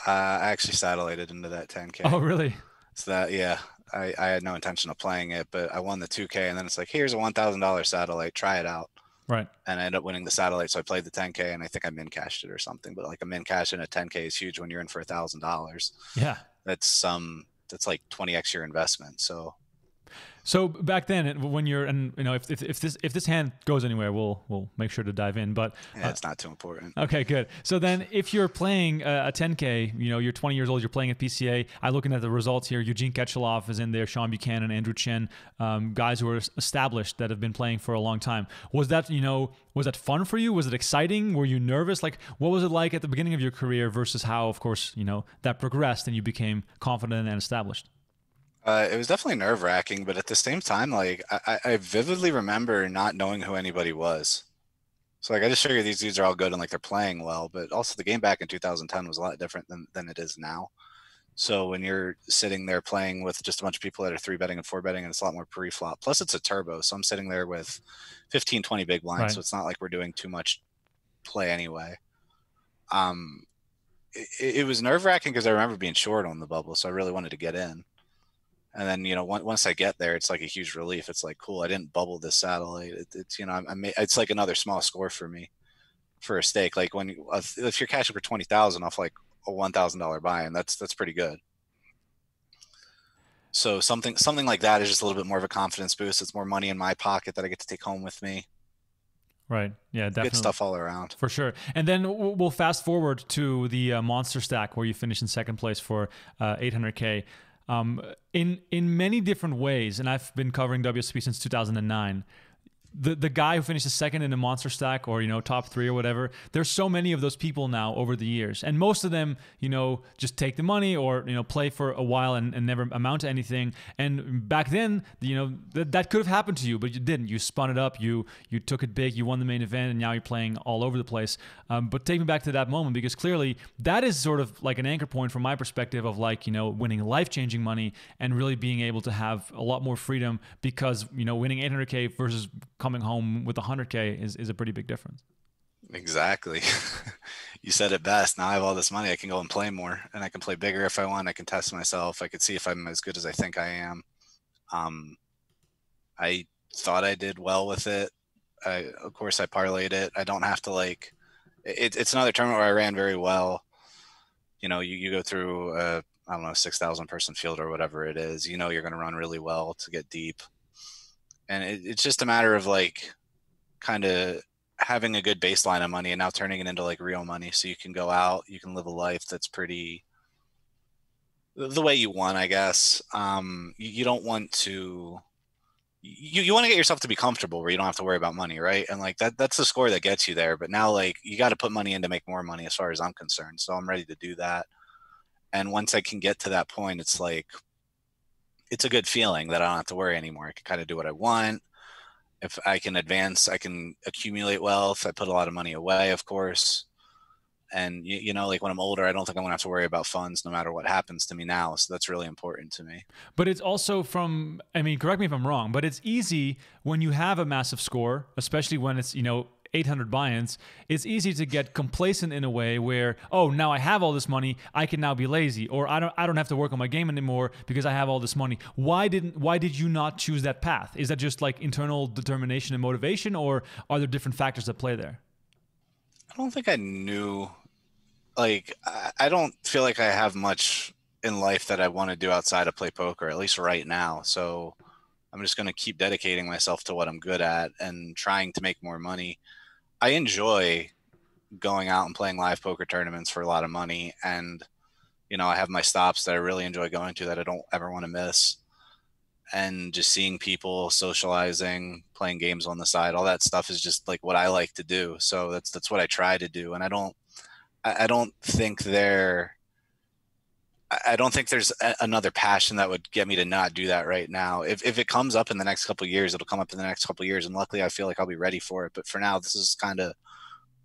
Speaker 1: Uh, I actually satellited into that 10K.
Speaker 2: Oh, really?
Speaker 1: So that, yeah. I, I had no intention of playing it, but I won the 2K, and then it's like, here's a $1,000 satellite, try it out.
Speaker 2: Right.
Speaker 1: And I ended up winning the satellite. So I played the 10K and I think I min cashed it or something. But like a min cash in a 10K is huge when you're in for a thousand dollars.
Speaker 2: Yeah.
Speaker 1: That's um that's like 20x your investment. So
Speaker 2: So back then, when you're and you know if, if, if this if this hand goes anywhere, we'll we'll make sure to dive in. But
Speaker 1: yeah, uh, it's not too important.
Speaker 2: Okay, good. So then, if you're playing a, a 10k, you know you're 20 years old, you're playing at PCA. I'm looking at the results here. Eugene Katchalov is in there. Sean Buchanan, Andrew Chen, um, guys who are established that have been playing for a long time. Was that you know was that fun for you? Was it exciting? Were you nervous? Like what was it like at the beginning of your career versus how, of course, you know that progressed and you became confident and established?
Speaker 1: Uh, it was definitely nerve wracking, but at the same time, like I, I vividly remember not knowing who anybody was. So like I just figure these dudes are all good and like they're playing well, but also the game back in 2010 was a lot different than than it is now. So when you're sitting there playing with just a bunch of people that are three betting and four betting, and it's a lot more pre-flop. Plus, it's a turbo, so I'm sitting there with 15, 20 big blinds, right. so it's not like we're doing too much play anyway. Um, it, it was nerve wracking because I remember being short on the bubble, so I really wanted to get in and then you know once I get there, it's like a huge relief. It's like cool. I didn't bubble this satellite. It, it's you know I made, it's like another small score for me for a stake. Like when if you're cashing for twenty thousand off like a one thousand dollar buy, and that's that's pretty good. So something something like that is just a little bit more of a confidence boost. It's more money in my pocket that I get to take home with me.
Speaker 2: Right. Yeah, definitely.
Speaker 1: Good stuff all around.
Speaker 2: For sure. And then we'll fast forward to the uh, monster stack where you finish in second place for uh, 800k um, in in many different ways. And I've been covering WSP since 2009 the the guy who finishes second in a monster stack or you know top three or whatever there's so many of those people now over the years. And most of them you know just take the money or you know play for a while and, and never amount to anything. And back then you know th- that could have happened to you but you didn't. You spun it up. You you took it big. You won the main event and now you're playing all over the place. Um, but take me back to that moment because clearly that is sort of like an anchor point from my perspective of like you know winning life-changing money and really being able to have a lot more freedom because you know winning 800k versus coming home with 100K is, is a pretty big difference.
Speaker 1: Exactly. (laughs) you said it best. Now I have all this money. I can go and play more and I can play bigger if I want. I can test myself. I can see if I'm as good as I think I am. Um, I thought I did well with it. I, of course, I parlayed it. I don't have to like, it, it's another tournament where I ran very well. You know, you, you go through, a, I don't know, 6,000 person field or whatever it is. You know, you're going to run really well to get deep and it, it's just a matter of like kind of having a good baseline of money and now turning it into like real money. So you can go out you can live a life that's pretty the way you want i guess. Um you, you don't want to you, you want to get yourself to be comfortable where you don't have to worry about money right? And like that that's the score that gets you there. But now like you got to put money in to make more money as far as i'm concerned. So i'm ready to do that. And once i can get to that point it's like it's a good feeling that I don't have to worry anymore. I can kind of do what I want. If I can advance, I can accumulate wealth. I put a lot of money away, of course. And you, you know, like when I'm older, I don't think I'm gonna have to worry about funds no matter what happens to me now. So that's really important to me.
Speaker 2: But it's also from, I mean, correct me if I'm wrong, but it's easy when you have a massive score, especially when it's, you know, 800 buy-ins, it's easy to get complacent in a way where, oh, now I have all this money, I can now be lazy, or I don't, I don't have to work on my game anymore because I have all this money. Why didn't, why did you not choose that path? Is that just like internal determination and motivation, or are there different factors that play there?
Speaker 1: I don't think I knew. Like, I don't feel like I have much in life that I want to do outside of play poker, at least right now. So I'm just going to keep dedicating myself to what I'm good at and trying to make more money. I enjoy going out and playing live poker tournaments for a lot of money. And you know i have my stops that i really enjoy going to that i don't ever want to miss. And just seeing people socializing playing games on the side all that stuff is just like what i like to do. So that's that's what i try to do. And i don't i, don't think there I don't think there's a, another passion that would get me to not do that right now. If, if it comes up in the next couple years, it'll come up in the next couple years, and luckily, I feel like I'll be ready for it. But for now, this is kind of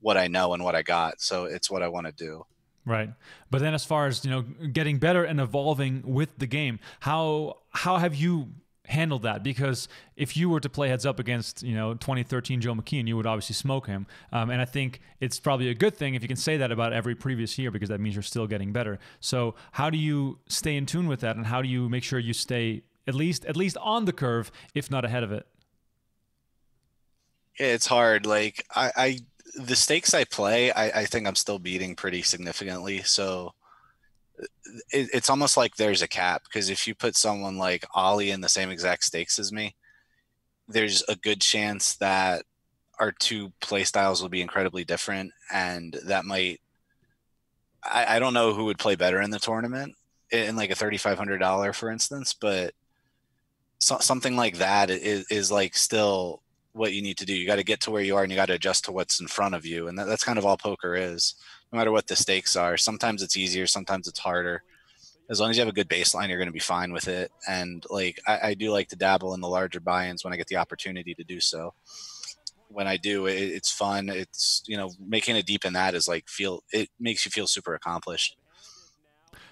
Speaker 1: what I know and what I got, so it's what I want to do.
Speaker 2: Right, but then as far as you know, getting better and evolving with the game, how how have you handled that because if you were to play heads up against you know 2013 Joe McKeehen, you would obviously smoke him. Um, and I think it's probably a good thing if you can say that about every previous year because that means you're still getting better. So how do you stay in tune with that, and how do you make sure you stay at least at least on the curve, if not ahead of it?
Speaker 1: It's hard. Like I, I the stakes I play, I, I think I'm still beating pretty significantly. So it, it's almost like there's a cap because if you put someone like Ali in the same exact stakes as me, there's a good chance that our two play styles will be incredibly different, and that might. I, I don't know who would play better in the tournament in like a thirty five hundred dollar, for instance, but so, something like that is, is like still what you need to do. You got to get to where you are, and you got to adjust to what's in front of you, and that, that's kind of all poker is no matter what the stakes are. Sometimes it's easier, sometimes it's harder. As long as you have a good baseline, you're going to be fine with it. And like I, I do like to dabble in the larger buy-ins when I get the opportunity to do so. When I do, it, it's fun. It's you know making it deep in that is like feel it makes you feel super accomplished.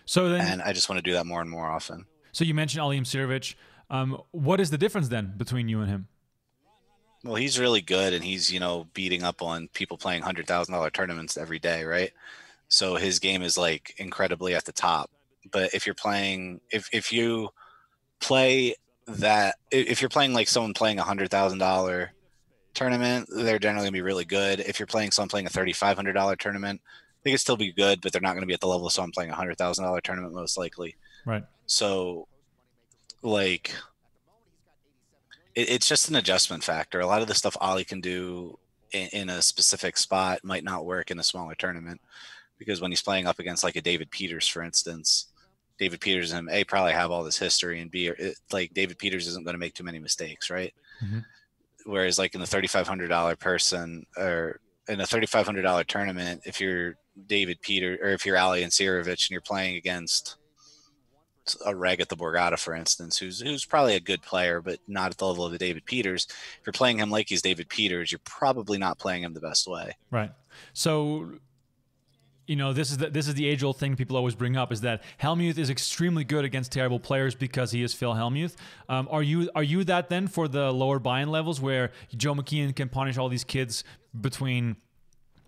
Speaker 2: So then,
Speaker 1: and I just want to do that more and more often.
Speaker 2: So you mentioned Ali Imsirovic. Um, what is the difference then between you and him?
Speaker 1: Well, he's really good, and he's you know beating up on people playing hundred thousand dollar tournaments every day, right? So his game is like incredibly at the top. But if you're playing, if if you play that, if you're playing like someone playing a hundred thousand dollar tournament, they're generally gonna be really good. If you're playing someone playing a thirty five hundred dollar tournament, they could still be good, but they're not gonna be at the level of someone playing a hundred thousand dollar tournament most likely.
Speaker 2: Right.
Speaker 1: So, like it, it's just an adjustment factor. A lot of the stuff Ali can do in, in, a specific spot might not work in a smaller tournament because when he's playing up against like a David Peters, for instance, David Peters and A probably have all this history and B it, like David Peters isn't going to make too many mistakes, right? Mm-hmm. Whereas like in the thirty five hundred dollar person or in a thirty five hundred dollar tournament, if you're David Peter or if you're Ali Imsirovic and you're playing against a reg at the Borgata, for instance, who's who's probably a good player, but not at the level of the David Peters. If you're playing him like he's David Peters, you're probably not playing him the best way.
Speaker 2: Right. So you know this is the, this is the age old thing people always bring up is that Hellmuth is extremely good against terrible players because he is Phil Hellmuth. Um, are you are you that then for the lower buy-in levels where Joe McKeehen can punish all these kids between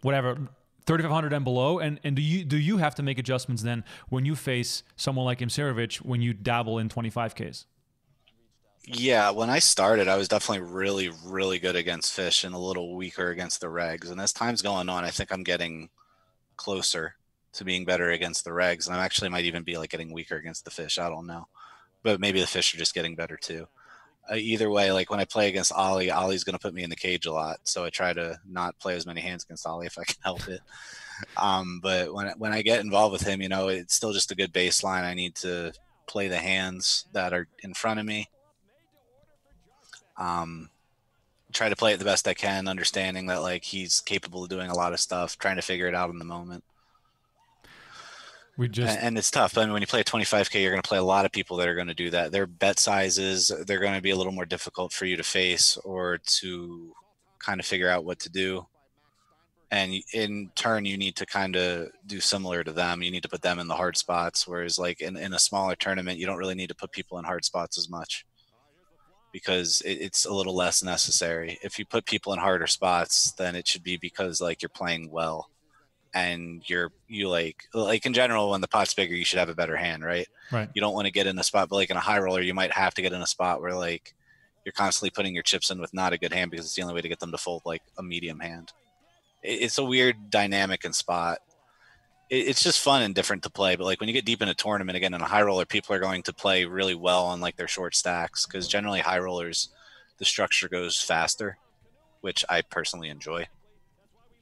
Speaker 2: whatever 3500 and below and and do you do you have to make adjustments then when you face someone like Imsirovic when you dabble in 25ks
Speaker 1: yeah when i started i was definitely really really good against fish and a little weaker against the regs and as time's going on i think i'm getting closer to being better against the regs and i actually might even be like getting weaker against the fish i don't know but maybe the fish are just getting better too either way, like when I play against Ali, Ali's going to put me in the cage a lot. So I try to not play as many hands against Ali if I can help it. Um, but when when I get involved with him, you know, it's still just a good baseline. I need to play the hands that are in front of me. Um, try to play it the best I can, understanding that like he's capable of doing a lot of stuff, trying to figure it out in the moment.
Speaker 2: We just
Speaker 1: and, and it's tough. I mean, when you play a 25k, you're going to play a lot of people that are going to do that. Their bet sizes they're going to be a little more difficult for you to face or to kind of figure out what to do. And in turn, you need to kind of do similar to them. You need to put them in the hard spots. Whereas, like in, in a smaller tournament, you don't really need to put people in hard spots as much because it, it's a little less necessary. If you put people in harder spots, then it should be because like you're playing well and you're you like like in general when the pot's bigger you should have a better hand right?
Speaker 2: Right.
Speaker 1: You don't want to get in a spot but like in a high roller you might have to get in a spot where like you're constantly putting your chips in with not a good hand because it's the only way to get them to fold like a medium hand. It's a weird dynamic and spot. It's just fun and different to play but like when you get deep in a tournament again in a high roller people are going to play really well on like their short stacks because generally high rollers the structure goes faster which i personally enjoy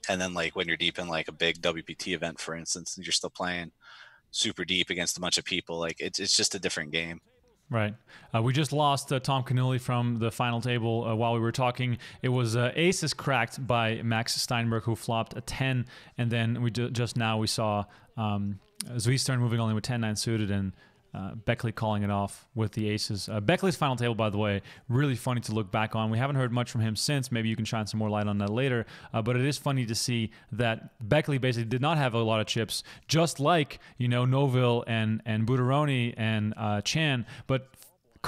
Speaker 1: and then like when you're deep in like a big WPT event, for instance, and you're still playing super deep against a bunch of people, like it's it's just a different game.
Speaker 2: Right. Uh, we just lost uh, Tom Cannuli from the final table uh, while we were talking. It was uh, aces cracked by Max Steinberg, who flopped a 10. And then we just now we saw um, Zvi Stern moving only with 10 9 suited and uh, Beckley calling it off with the aces. Uh, Beckley's final table, by the way, really funny to look back on. We haven't heard much from him since. Maybe you can shine some more light on that later. Uh, but it is funny to see that Beckley basically did not have a lot of chips, just like you know Neuville and and Butteroni and uh, Chan. But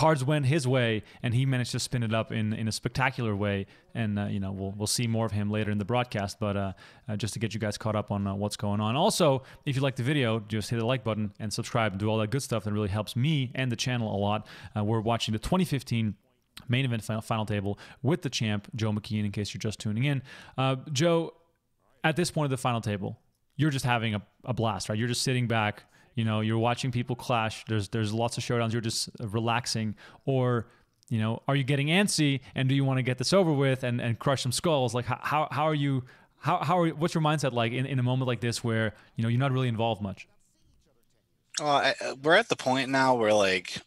Speaker 2: cards went his way, and he managed to spin it up in, in a spectacular way. And uh, you know, we'll we'll see more of him later in the broadcast. But uh, uh, just to get you guys caught up on uh, what's going on. Also, if you like the video, just hit the like button and subscribe and do all that good stuff. That really helps me and the channel a lot. Uh, we're watching the 2015 main event final, final, table with the champ Joe McKeehen. In case you're just tuning in, uh, Joe, at this point of the final table, you're just having a, a blast, right? You're just sitting back you know you're watching people clash. There's there's lots of showdowns. You're just relaxing, or you know, are you getting antsy and do you want to get this over with and, and crush some skulls? Like how, how are you how, how are what's your mindset like in, in a moment like this where you know you're not really involved much?
Speaker 1: Well, I, uh, we're at the point now where like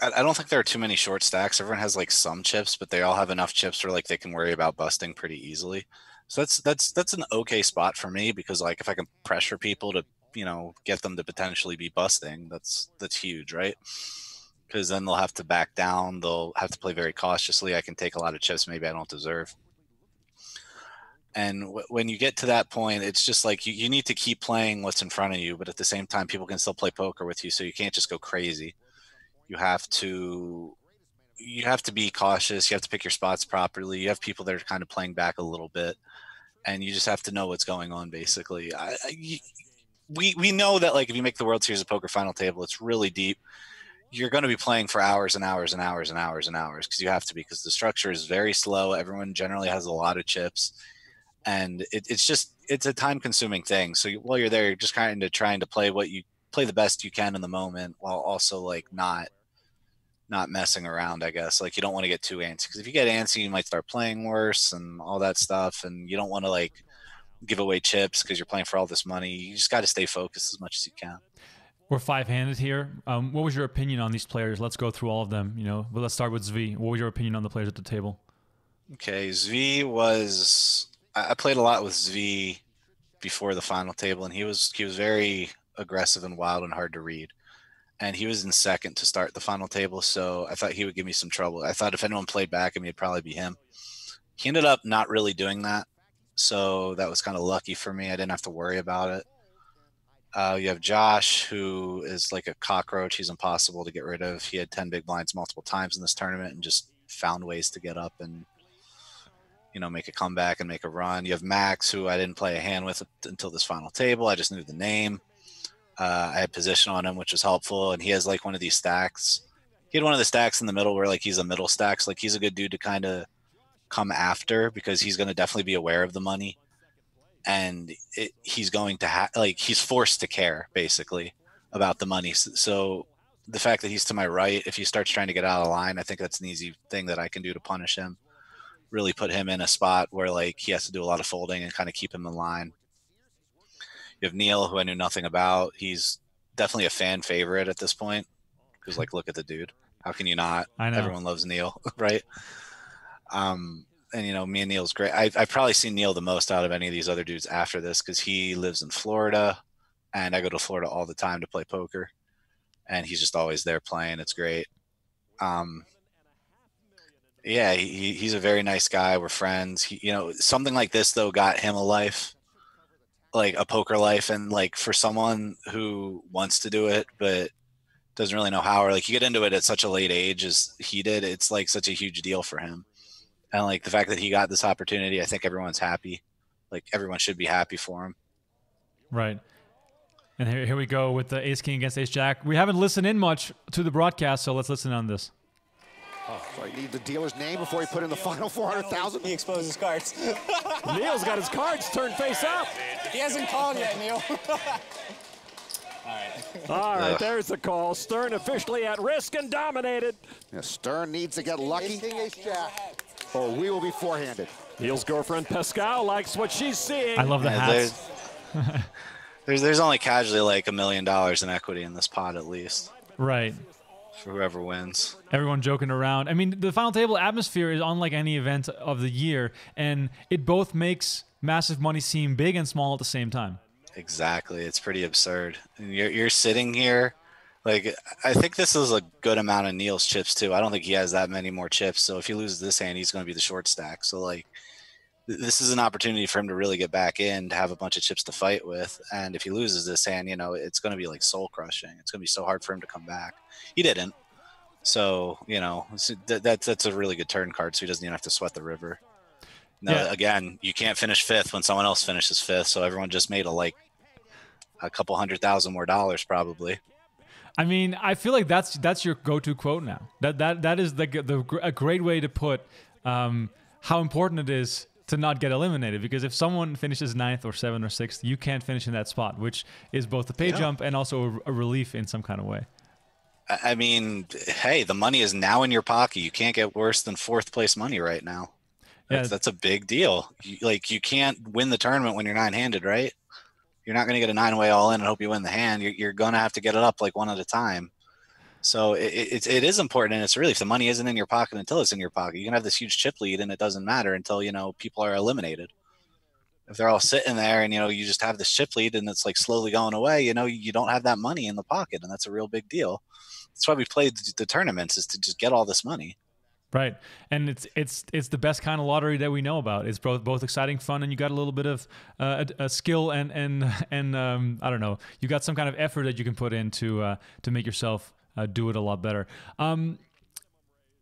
Speaker 1: I, I don't think there are too many short stacks. Everyone has like some chips, but they all have enough chips where like they can worry about busting pretty easily. So that's that's that's an okay spot for me because like if I can pressure people to you know get them to potentially be busting, that's that's huge, right? Because then they'll have to back down. They'll have to play very cautiously. I can take a lot of chips maybe I don't deserve. And w- when you get to that point, it's just like you, you need to keep playing what's in front of you, but at the same time, people can still play poker with you, so you can't just go crazy. You have to you have to be cautious. You have to pick your spots properly. You have people that are kind of playing back a little bit, and you just have to know what's going on. Basically, I, I, we we know that like if you make the World Series of Poker final table, it's really deep. You're going to be playing for hours and hours and hours and hours and hours because you have to because the structure is very slow. Everyone generally has a lot of chips, and it, it's just it's a time consuming thing. So while you're there, you're just kind of trying to play what you play the best you can in the moment while also like not not messing around, I guess. Like you don't want to get too antsy because if you get antsy, you might start playing worse and all that stuff. And you don't want to like give away chips because you're playing for all this money. You just got to stay focused as much as you can.
Speaker 2: We're five handed here. Um, what was your opinion on these players? Let's go through all of them. You know, but let's start with Zvi. What was your opinion on the players at the table?
Speaker 1: Okay, Zvi was. I played a lot with Zvi before the final table, and he was he was very aggressive and wild and hard to read and he was in second to start the final table. So I thought he would give me some trouble. I thought if anyone played back, I mean, it'd probably be him. He ended up not really doing that. So that was kind of lucky for me. I didn't have to worry about it. Uh, you have Josh, who is like a cockroach. He's impossible to get rid of. He had 10 big blinds multiple times in this tournament and just found ways to get up and, you know, make a comeback and make a run. You have Max, who I didn't play a hand with until this final table. I just knew the name. Uh, I had position on him, which was helpful, and he has like one of these stacks. He had one of the stacks in the middle where like he's a middle stacks. Like he's a good dude to kind of come after because he's going to definitely be aware of the money, and it, he's going to have like he's forced to care basically about the money. So, so the fact that he's to my right, if he starts trying to get out of line, I think that's an easy thing that I can do to punish him. Really put him in a spot where like he has to do a lot of folding and kind of keep him in line. You have Neil, who I knew nothing about. He's definitely a fan favorite at this point. Because like, look at the dude. How can you not?
Speaker 2: I know.
Speaker 1: Everyone loves Neil, (laughs) right? Um, and you know, me and Neil's great. I, I've probably seen Neil the most out of any of these other dudes after this because he lives in Florida, and I go to Florida all the time to play poker, and he's just always there playing. It's great. Um, yeah, he, he's a very nice guy. We're friends. He, you know, something like this though got him a life like a poker life and like for someone who wants to do it but doesn't really know how or like you get into it at such a late age as he did it's like such a huge deal for him and like the fact that he got this opportunity i think everyone's happy like everyone should be happy for him
Speaker 2: right and here, here we go with the ace king against ace jack we haven't listened in much to the broadcast so let's listen on this
Speaker 4: Oh, so you need the dealer's name before he put in the final 400,000?
Speaker 5: He exposes cards. (laughs)
Speaker 3: Neil's got his cards turned face up.
Speaker 5: He hasn't called yet, Neil. (laughs)
Speaker 3: All right, there's the call. Stern officially at risk and dominated.
Speaker 4: Yeah, Stern needs to get lucky,
Speaker 5: Ace king, ace jack.
Speaker 4: Or we will be four-handed.
Speaker 3: Neil's girlfriend Pascal likes what she's seeing.
Speaker 2: i love the
Speaker 1: Yeah,
Speaker 2: hats
Speaker 1: there's, (laughs) there's there's only casually like a million dollars in equity in this pot at least
Speaker 2: right
Speaker 1: for whoever wins
Speaker 2: everyone joking around. I mean, the final table atmosphere is unlike any event of the year, and it both makes massive money seem big and small at the same time.
Speaker 1: Exactly. It's pretty absurd. And you're you're sitting here like I think this is a good amount of Neil's chips too. I don't think he has that many more chips. So if he loses this hand, he's going to be the short stack. So like this is an opportunity for him to really get back in to have a bunch of chips to fight with. And if he loses this hand, you know, it's going to be like soul crushing. It's going to be so hard for him to come back. He didn't. So, you know, that, that's that's a really good turn card so he doesn't even have to sweat the river. No,
Speaker 2: Yeah.
Speaker 1: again, you can't finish fifth when someone else finishes fifth. So everyone just made a like a couple hundred thousand more dollars probably.
Speaker 2: I mean, I feel like that's that's your go-to quote now. That that that is the the a great way to put um, how important it is to not get eliminated because if someone finishes ninth or seventh or sixth, you can't finish in that spot, which is both a pay
Speaker 1: Yeah.
Speaker 2: jump and also a, a relief in some kind of way.
Speaker 1: I mean, hey, the money is now in your pocket. You can't get worse than fourth place money right now. That's,
Speaker 2: Yeah.
Speaker 1: that's a big deal. You, like you can't win the tournament when you're nine handed, right? You're not going to get a nine way all in and hope you win the hand. You're, you're going to have to get it up like one at a time. So it, it, it is important, and it's really if the money isn't in your pocket until it's in your pocket, you can have this huge chip lead, and it doesn't matter until you know people are eliminated. If they're all sitting there, and you know you just have this chip lead, and it's like slowly going away, you know you don't have that money in the pocket, and that's a real big deal. That's why we played the, the tournaments is to just get all this money.
Speaker 2: Right, and it's it's it's the best kind of lottery that we know about. It's both both exciting, fun, and you got a little bit of uh, a, a skill and and (laughs) and um, I don't know. You got some kind of effort that you can put in to uh, to make yourself uh, do it a lot better. Um,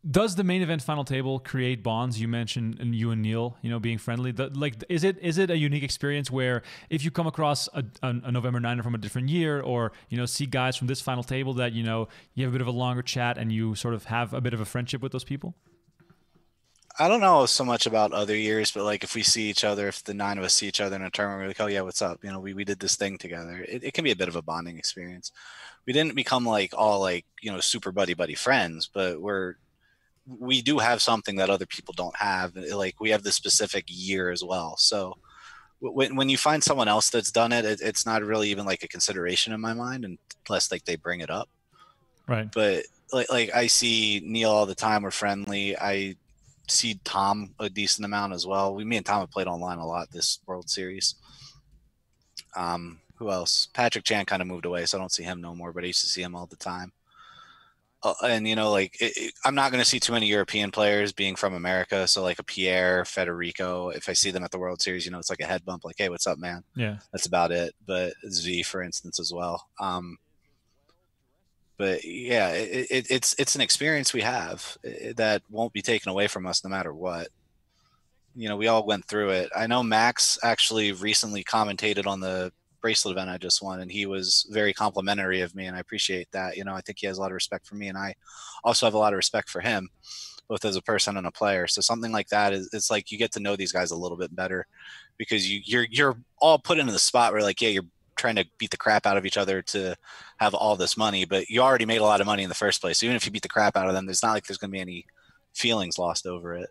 Speaker 2: does the main event final table create bonds? You mentioned and you and Neil, you know, being friendly. The, like, is it is it a unique experience where if you come across a, a, November Niner from a different year, or you know, see guys from this final table that you know you have a bit of a longer chat and you sort of have a bit of a friendship with those people?
Speaker 1: I don't know so much about other years, but like if we see each other, if the nine of us see each other in a tournament, we're like, oh yeah, what's up? You know, we, we did this thing together. It, it can be a bit of a bonding experience. We didn't become like all like, you know, super buddy buddy friends, but we're, we do have something that other people don't have. Like we have the specific year as well. So when, when you find someone else that's done it, it, it's not really even like a consideration in my mind unless like they bring it up
Speaker 2: Right.
Speaker 1: but like like I see Neil all the time. We're friendly. I see Tom a decent amount as well. We me and Tom have played online a lot this World Series. Um, who else? Patrick Chan kind of moved away, so I don't see him no more. But I used to see him all the time. Uh, and you know, like it, it- I'm not going to see too many European players being from America. So like a Pierre Federico, if I see them at the World Series, you know, it's like a head bump. Like, hey, what's up, man?
Speaker 2: Yeah.
Speaker 1: that's about it. But Z, for instance, as well. Um, but yeah, it, it, it's it's an experience we have that won't be taken away from us no matter what. You know, we all went through it. I know Max actually recently commentated on the bracelet event I just won, and he was very complimentary of me, and I appreciate that. You know, I think he has a lot of respect for me, and I also have a lot of respect for him, both as a person and a player. So something like that is it's like you get to know these guys a little bit better because you you're you're all put into the spot where like yeah you're trying to beat the crap out of each other to have all this money, but you already made a lot of money in the first place. So even if you beat the crap out of them, there's not like there's going to be any feelings lost over it.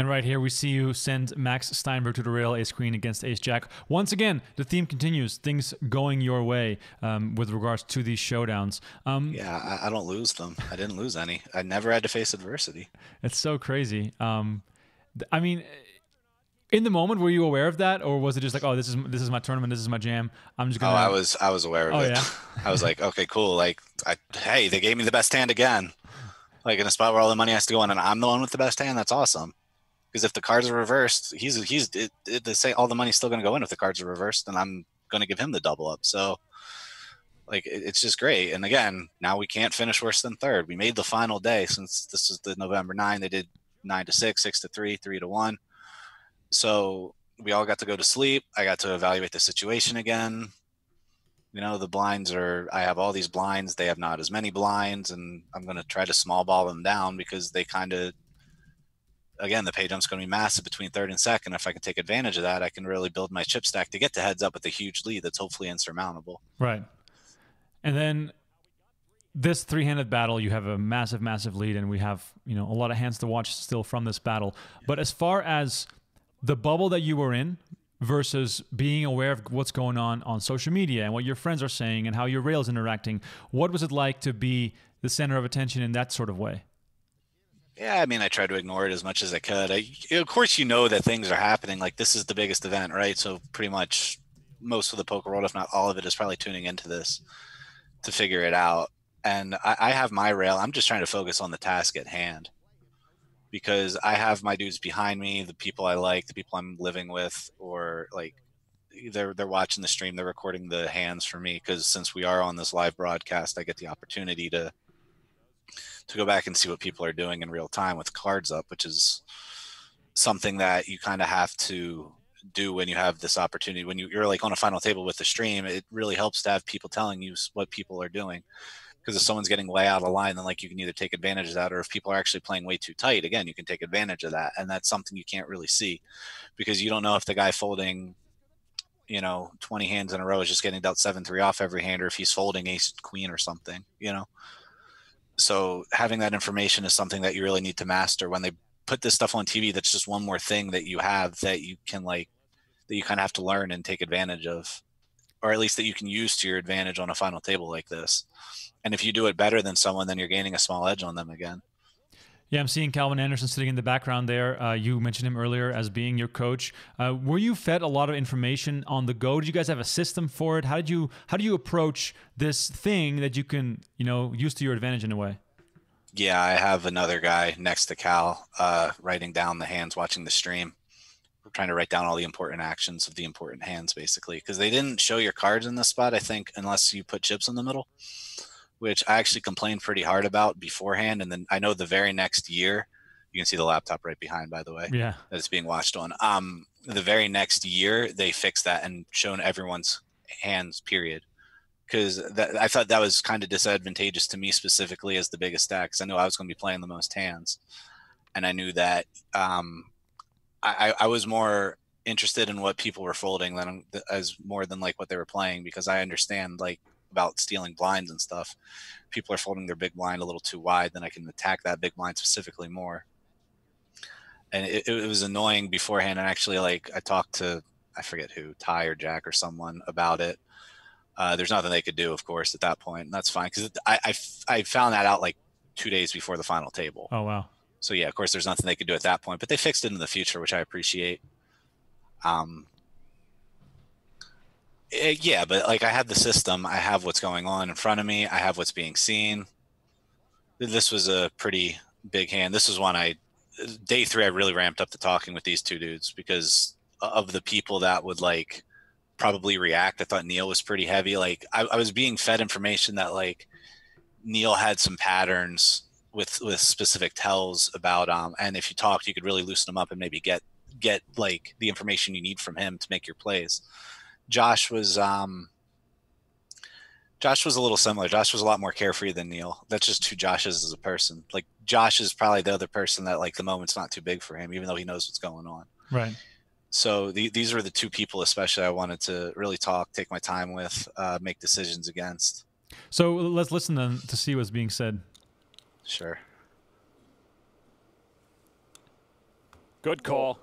Speaker 2: And right here, we see you send Max Steinberg to the rail, ace queen against ace jack. Once again, the theme continues, things going your way um, with regards to these showdowns. Um,
Speaker 1: Yeah, I, I don't lose them. I didn't lose any. I never had to face adversity.
Speaker 2: It's so crazy. Um, I mean, in the moment, were you aware of that, or was it just like, oh, this is this is my tournament, this is my jam? I'm just gonna.
Speaker 1: Oh, I was I was aware of
Speaker 2: Oh,
Speaker 1: it.
Speaker 2: yeah? (laughs)
Speaker 1: I was like, okay, cool. Like, I, hey, they gave me the best hand again. Like in a spot where all the money has to go in, and I'm the one with the best hand. That's awesome. Because if the cards are reversed, he's he's it, it, the say all the money's still going to go in if the cards are reversed, and I'm going to give him the double up. So, like, it, it's just great. And again, now we can't finish worse than third. We made the final day since this is the November nine. They did nine to six, six to three, three to one. So we all got to go to sleep. I got to evaluate the situation again. You know, the blinds are, I have all these blinds. They have not as many blinds, and I'm going to try to small ball them down because they kind of, again, the pay jump's going to be massive between third and second. If I can take advantage of that, I can really build my chip stack to get to heads up with a huge lead that's hopefully insurmountable.
Speaker 2: Right. And then this three-handed battle, you have a massive, massive lead, and we have you know a lot of hands to watch still from this battle. But as far as the bubble that you were in versus being aware of what's going on on social media and what your friends are saying and how your rail's interacting, what was it like to be the center of attention in that sort of way?
Speaker 1: Yeah, I mean, I tried to ignore it as much as I could. I, of course, you know that things are happening. Like this is the biggest event, right? So pretty much most of the poker world, if not all of it, is probably tuning into this to figure it out. And I, I have my rail. I'm just trying to focus on the task at hand because I have my dudes behind me, the people I like, the people I'm living with, or like they're they're watching the stream, they're recording the hands for me. Because since we are on this live broadcast, I get the opportunity to to go back and see what people are doing in real time with cards up, which is something that you kind of have to do when you have this opportunity. When you, you're like on a final table with the stream, it really helps to have people telling you what people are doing because if someone's getting way out of line, then like you can either take advantage of that, or if people are actually playing way too tight, again, you can take advantage of that, and that's something you can't really see because you don't know if the guy folding, you know, 20 hands in a row is just getting dealt seven three off every hand, or if he's folding ace queen or something, you know. So having that information is something that you really need to master when they put this stuff on TV. That's just one more thing that you have that you can like that you kind of have to learn and take advantage of or at least that you can use to your advantage on a final table like this. And if you do it better than someone, then you're gaining a small edge on them again.
Speaker 2: Yeah, I'm seeing Calvin Anderson sitting in the background there. Uh, you mentioned him earlier as being your coach. Uh, were you fed a lot of information on the go? Did you guys have a system for it? How did you how do you approach this thing that you can you know use to your advantage in a way?
Speaker 1: Yeah, I have another guy next to Cal uh, writing down the hands, watching the stream. We're trying to write down all the important actions of the important hands, basically, because they didn't show your cards in this spot. I think unless you put chips in the middle which I actually complained pretty hard about beforehand. And then I know the very next year, you can see the laptop right behind, by the way,
Speaker 2: yeah,
Speaker 1: that it's being watched on. Um, the very next year, they fixed that and shown everyone's hands, period. Because I thought that was kind of disadvantageous to me specifically as the biggest stack, because I knew I was going to be playing the most hands, and I knew that um, I, I was more interested in what people were folding than as more than like what they were playing because I understand like about stealing blinds and stuff, people are folding their big blind a little too wide, then I can attack that big blind specifically more. And it, it was annoying beforehand. And actually, like I talked to I forget who, Ty or Jack or someone about it. Uh, there's nothing they could do, of course, at that point, and that's fine because I, I I found that out like two days before the final table.
Speaker 2: Oh wow!
Speaker 1: So yeah, of course, there's nothing they could do at that point, but they fixed it in the future, which I appreciate. Um, Eh, yeah, but like I have the system, I have what's going on in front of me, I have what's being seen. This was a pretty big hand. This was one I day three I really ramped up the talking with these two dudes because of the people that would like probably react. I thought Neil was pretty heavy. Like I, I was being fed information that like Neil had some patterns with with specific tells about um and if you talked you could really loosen them up and maybe get get like the information you need from him to make your plays. Josh was um, Josh was a little similar. Josh was a lot more carefree than Neil. That's just who Josh is as a person. Like Josh is probably the other person that like the moment's not too big for him, even though he knows what's going on.
Speaker 2: Right.
Speaker 1: So the, these are the two people, especially I wanted to really talk, take my time with, uh, make decisions against.
Speaker 2: So let's listen then to see what's being said.
Speaker 1: Sure.
Speaker 3: Good call.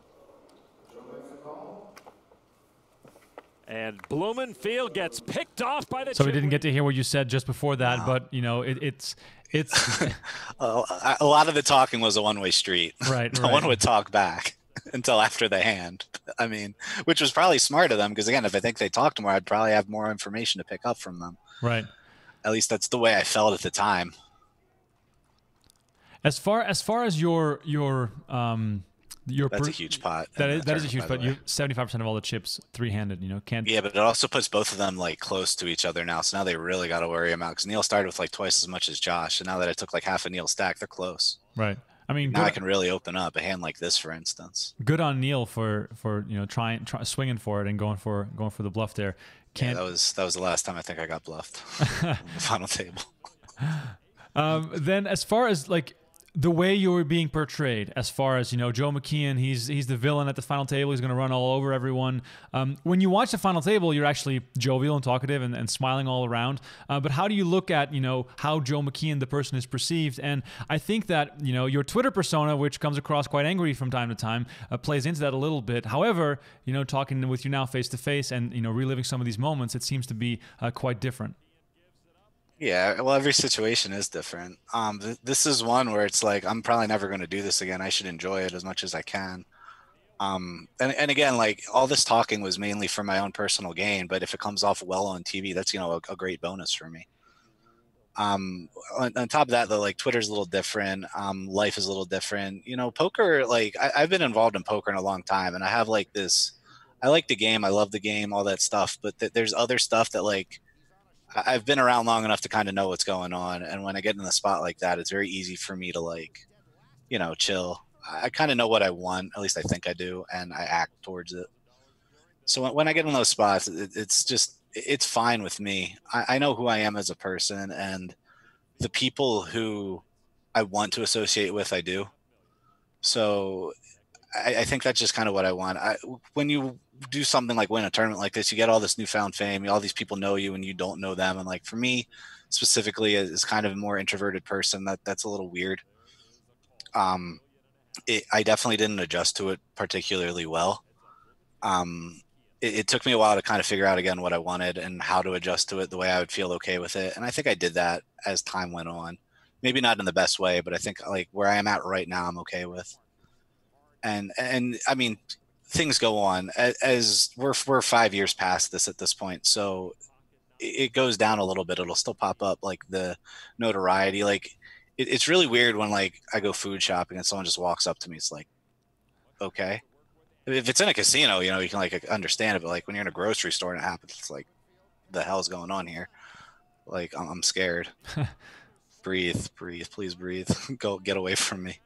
Speaker 3: And Blumenfeld gets picked off by the.
Speaker 2: So we didn't get to hear what you said just before that, but you know it, it's it's. (laughs)
Speaker 1: a lot of the talking was a one-way street.
Speaker 2: Right. (laughs)
Speaker 1: no
Speaker 2: right.
Speaker 1: one would talk back (laughs) until after the hand. I mean, which was probably smart of them because again, if I think they talked more, I'd probably have more information to pick up from them.
Speaker 2: Right.
Speaker 1: At least that's the way I felt at the time.
Speaker 2: As far as far as your your um your
Speaker 1: That's
Speaker 2: per-
Speaker 1: a huge pot.
Speaker 2: That is, that is a huge pot. You seventy five percent of all the chips three handed. You know can't.
Speaker 1: Yeah, but it also puts both of them like close to each other now. So now they really got to worry about because Neil started with like twice as much as Josh, and now that I took like half a Neil stack, they're close.
Speaker 2: Right. I mean,
Speaker 1: Now I can really open up a hand like this, for instance.
Speaker 2: good on Neil for for you know trying try, swinging for it and going for going for the bluff there.
Speaker 1: Yeah,
Speaker 2: Can't.
Speaker 1: that was that was the last time I think I got bluffed (laughs) on the final table. (laughs)
Speaker 2: Um, then as far as like the way you were being portrayed, as far as you know, Joe McKeehen, he's he's the villain at the final table. He's going to run all over everyone. Um, when you watch the final table, you're actually jovial and talkative and, and smiling all around. Uh, but how do you look at you know how Joe McKeehen, the person, is perceived? And I think that you know your Twitter persona, which comes across quite angry from time to time, uh, plays into that a little bit. However, you know, talking with you now face to face and you know reliving some of these moments, it seems to be uh, quite different.
Speaker 1: Yeah, well, every situation is different. Um, th- this is one where it's like I'm probably never going to do this again. I should enjoy it as much as I can. Um, and and again, like all this talking was mainly for my own personal gain, but if it comes off well on TV, that's you know a, a great bonus for me. Um, on, on top of that, though, like Twitter's a little different. Um, life is a little different. You know, poker. Like I, I've been involved in poker in a long time, and I have like this. I like the game. I love the game, all that stuff. But th- there's other stuff that like I've been around long enough to kind of know what's going on, and when I get in the spot like that, it's very easy for me to like, you know, chill. I, kind of know what I want, at least I think I do, and I act towards it. So when, I get in those spots, it, it's just it's fine with me. I, know who I am as a person, and the people who I want to associate with, I do. So I, I think that's just kind of what I want. I, when you do something like win a tournament like this, you get all this newfound fame. All these people know you, and you don't know them. And like for me, specifically, as kind of a more introverted person, that that's a little weird. Um, it, I definitely didn't adjust to it particularly well. Um, it, it, took me a while to kind of figure out again what I wanted and how to adjust to it the way I would feel okay with it. And I think I did that as time went on. Maybe not in the best way, but I think like where I am at right now, I'm okay with. And and I mean, things go on as we're we're five years past this at this point, so it goes down a little bit. It'll still pop up like the notoriety. Like it, it's really weird when like I go food shopping and someone just walks up to me. It's like, okay, if it's in a casino, you know, you can like understand it. But like when you're in a grocery store and it happens, it's like, the hell's going on here? Like I'm, I'm scared. (laughs) breathe, breathe, please breathe. (laughs) Go get away from me.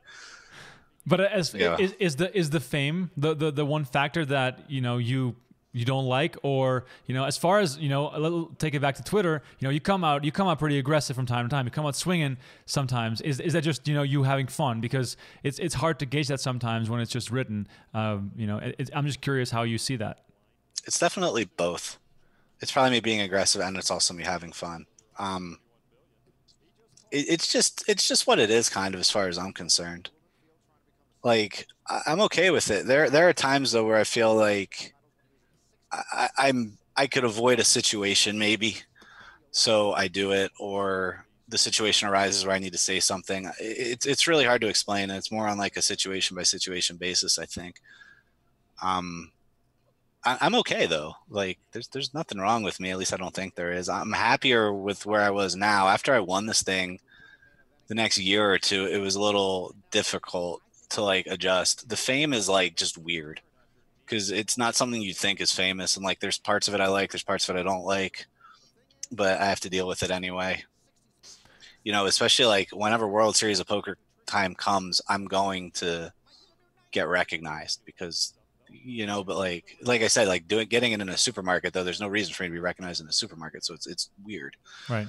Speaker 2: But as yeah. is, is the is the fame the, the the one factor that you know you you don't like? Or you know as far as you know take it back to twitter you know you come out you come out pretty aggressive from time to time. You come out swinging sometimes. Is, is that just you know you having fun? Because it's it's hard to gauge that sometimes when it's just written. Um, you know it, i'm just curious how you see that.
Speaker 1: It's definitely both. It's probably me being aggressive and it's also me having fun. Um, it, it's just it's just what it is kind of as far as i'm concerned like i'm okay with it there there are times though where i feel like I, I'm I could avoid a situation maybe, so I do it, or the situation arises where I need to say something. It's it's really hard to explain. It's more on like a situation by situation basis. I think. Um, I, I'm okay though. Like there's there's nothing wrong with me. At least I don't think there is. I'm happier with where I was now. After I won this thing, the next year or two, it was a little difficult to like adjust. The fame is like just weird because it's not something you think is famous. And like, there's parts of it I like, there's parts of it I don't like, but I have to deal with it anyway. You know, especially like whenever World Series of Poker time comes, I'm going to get recognized because you know but like like i said like doing getting it in a supermarket though there's no reason for me to be recognized in a supermarket so it's it's weird
Speaker 2: right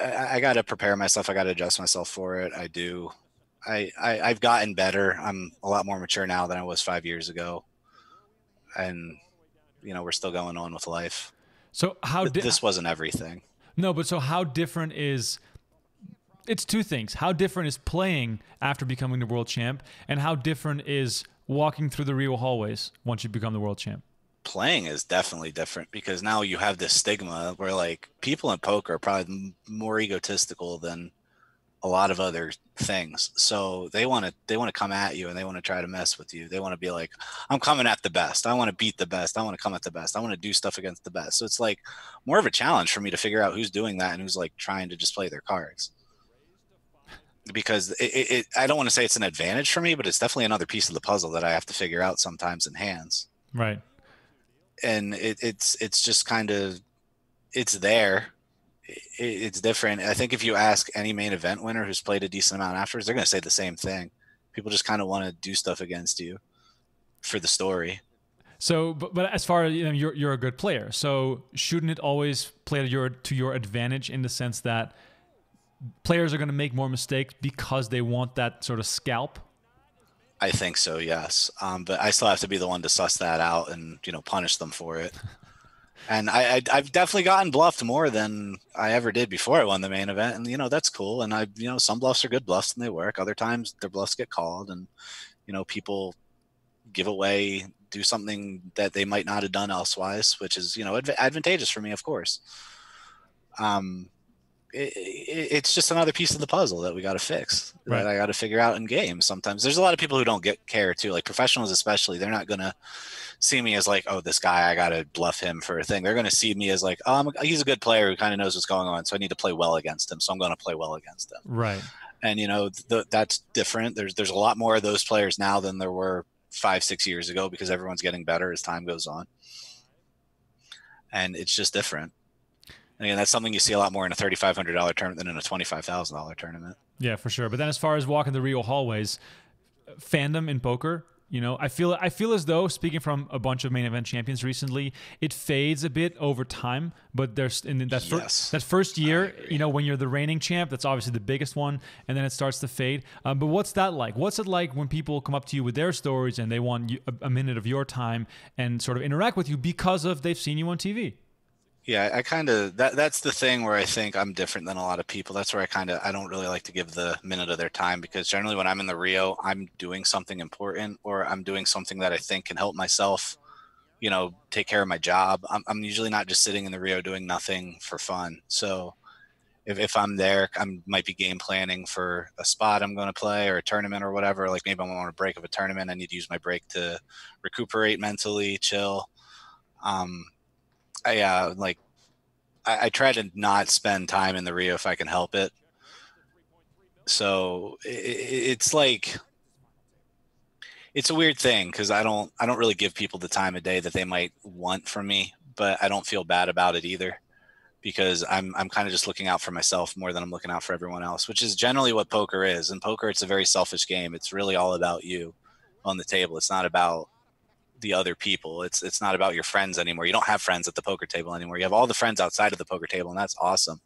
Speaker 1: i, I got to prepare myself i got to adjust myself for it i do I, I i've gotten better i'm a lot more mature now than i was five years ago and you know we're still going on with life.
Speaker 2: So how
Speaker 1: di- this wasn't everything.
Speaker 2: No, but so how different is it's two things. How different is playing after becoming the world champ, and how different is walking through the Rio hallways once you become the world champ?
Speaker 1: Playing is definitely different because now you have this stigma where like people in poker are probably more egotistical than a lot of other things. So they want to they want to come at you and they want to try to mess with you. They want to be like, I'm coming at the best. I want to beat the best. I want to come at the best. I want to do stuff against the best. So it's like more of a challenge for me to figure out who's doing that and who's like trying to just play their cards. Because it, it, it I don't want to say it's an advantage for me, but it's definitely another piece of the puzzle that I have to figure out sometimes in hands.
Speaker 2: Right.
Speaker 1: And it, it's it's just kind of it's there it's different. I think if you ask any main event winner who's played a decent amount afterwards, they're going to say the same thing. People just kind of want to do stuff against you for the story.
Speaker 2: So, but, but as far as you know, you're you're a good player. So, shouldn't it always play to your to your advantage in the sense that players are going to make more mistakes because they want that sort of scalp?
Speaker 1: I think so, yes. Um, but I still have to be the one to suss that out and you know punish them for it. (laughs) and I, I have definitely gotten bluffed more than I ever did before I won the main event, and you know that's cool. And I, you know, some bluffs are good bluffs and they work. Other times their bluffs get called, and you know people give away, do something that they might not have done elsewise, which is you know adv- advantageous for me, of course. Um, it, it, it's just another piece of the puzzle that we got to fix right. that I got to figure out in games. Sometimes there's a lot of people who don't get care too, like professionals especially. They're not gonna see me as like, oh, this guy, I got to bluff him for a thing. They're going to see me as like, oh, he's a good player who kind of knows what's going on. So I need to play well against him. So I'm going to play well against him.
Speaker 2: Right.
Speaker 1: And, you know, th- that's different. There's, there's a lot more of those players now than there were five, six years ago because everyone's getting better as time goes on. And it's just different. And again, that's something you see a lot more in a $3,500 tournament than in a $25,000 tournament.
Speaker 2: Yeah, for sure. But then as far as walking the real hallways, fandom in poker You know, I feel I feel as though speaking from a bunch of main event champions recently, it fades a bit over time. But there's in that fir-
Speaker 1: Yes.
Speaker 2: that first year, you know, when you're the reigning champ, that's obviously the biggest one, and then it starts to fade. Um, but what's that like? What's it like when people come up to you with their stories and they want you, a, a minute of your time and sort of interact with you because of they've seen you on TV?
Speaker 1: Yeah, I kind of that that's the thing where I think I'm different than a lot of people. That's where I kind of I don't really like to give the minute of their time because generally when I'm in the Rio, I'm doing something important or I'm doing something that I think can help myself, you know, take care of my job. I'm I'm usually not just sitting in the Rio doing nothing for fun. So if, if I'm there, I might be game planning for a spot I'm going to play or a tournament or whatever. Like maybe I'm on a break of a tournament. I need to use my break to recuperate mentally, chill. Um, I uh, like I, I try to not spend time in the Rio if I can help it. So i it's like it's a weird thing because I don't I don't really give people the time of day that they might want from me, but I don't feel bad about it either because I'm I'm kind of just looking out for myself more than I'm looking out for everyone else, which is generally what poker is. In poker, it's a very selfish game. It's really all about you on the table. It's not about the other people. It's it's not about your friends anymore. You don't have friends at the poker table anymore. You have all the friends outside of the poker table, and that's awesome.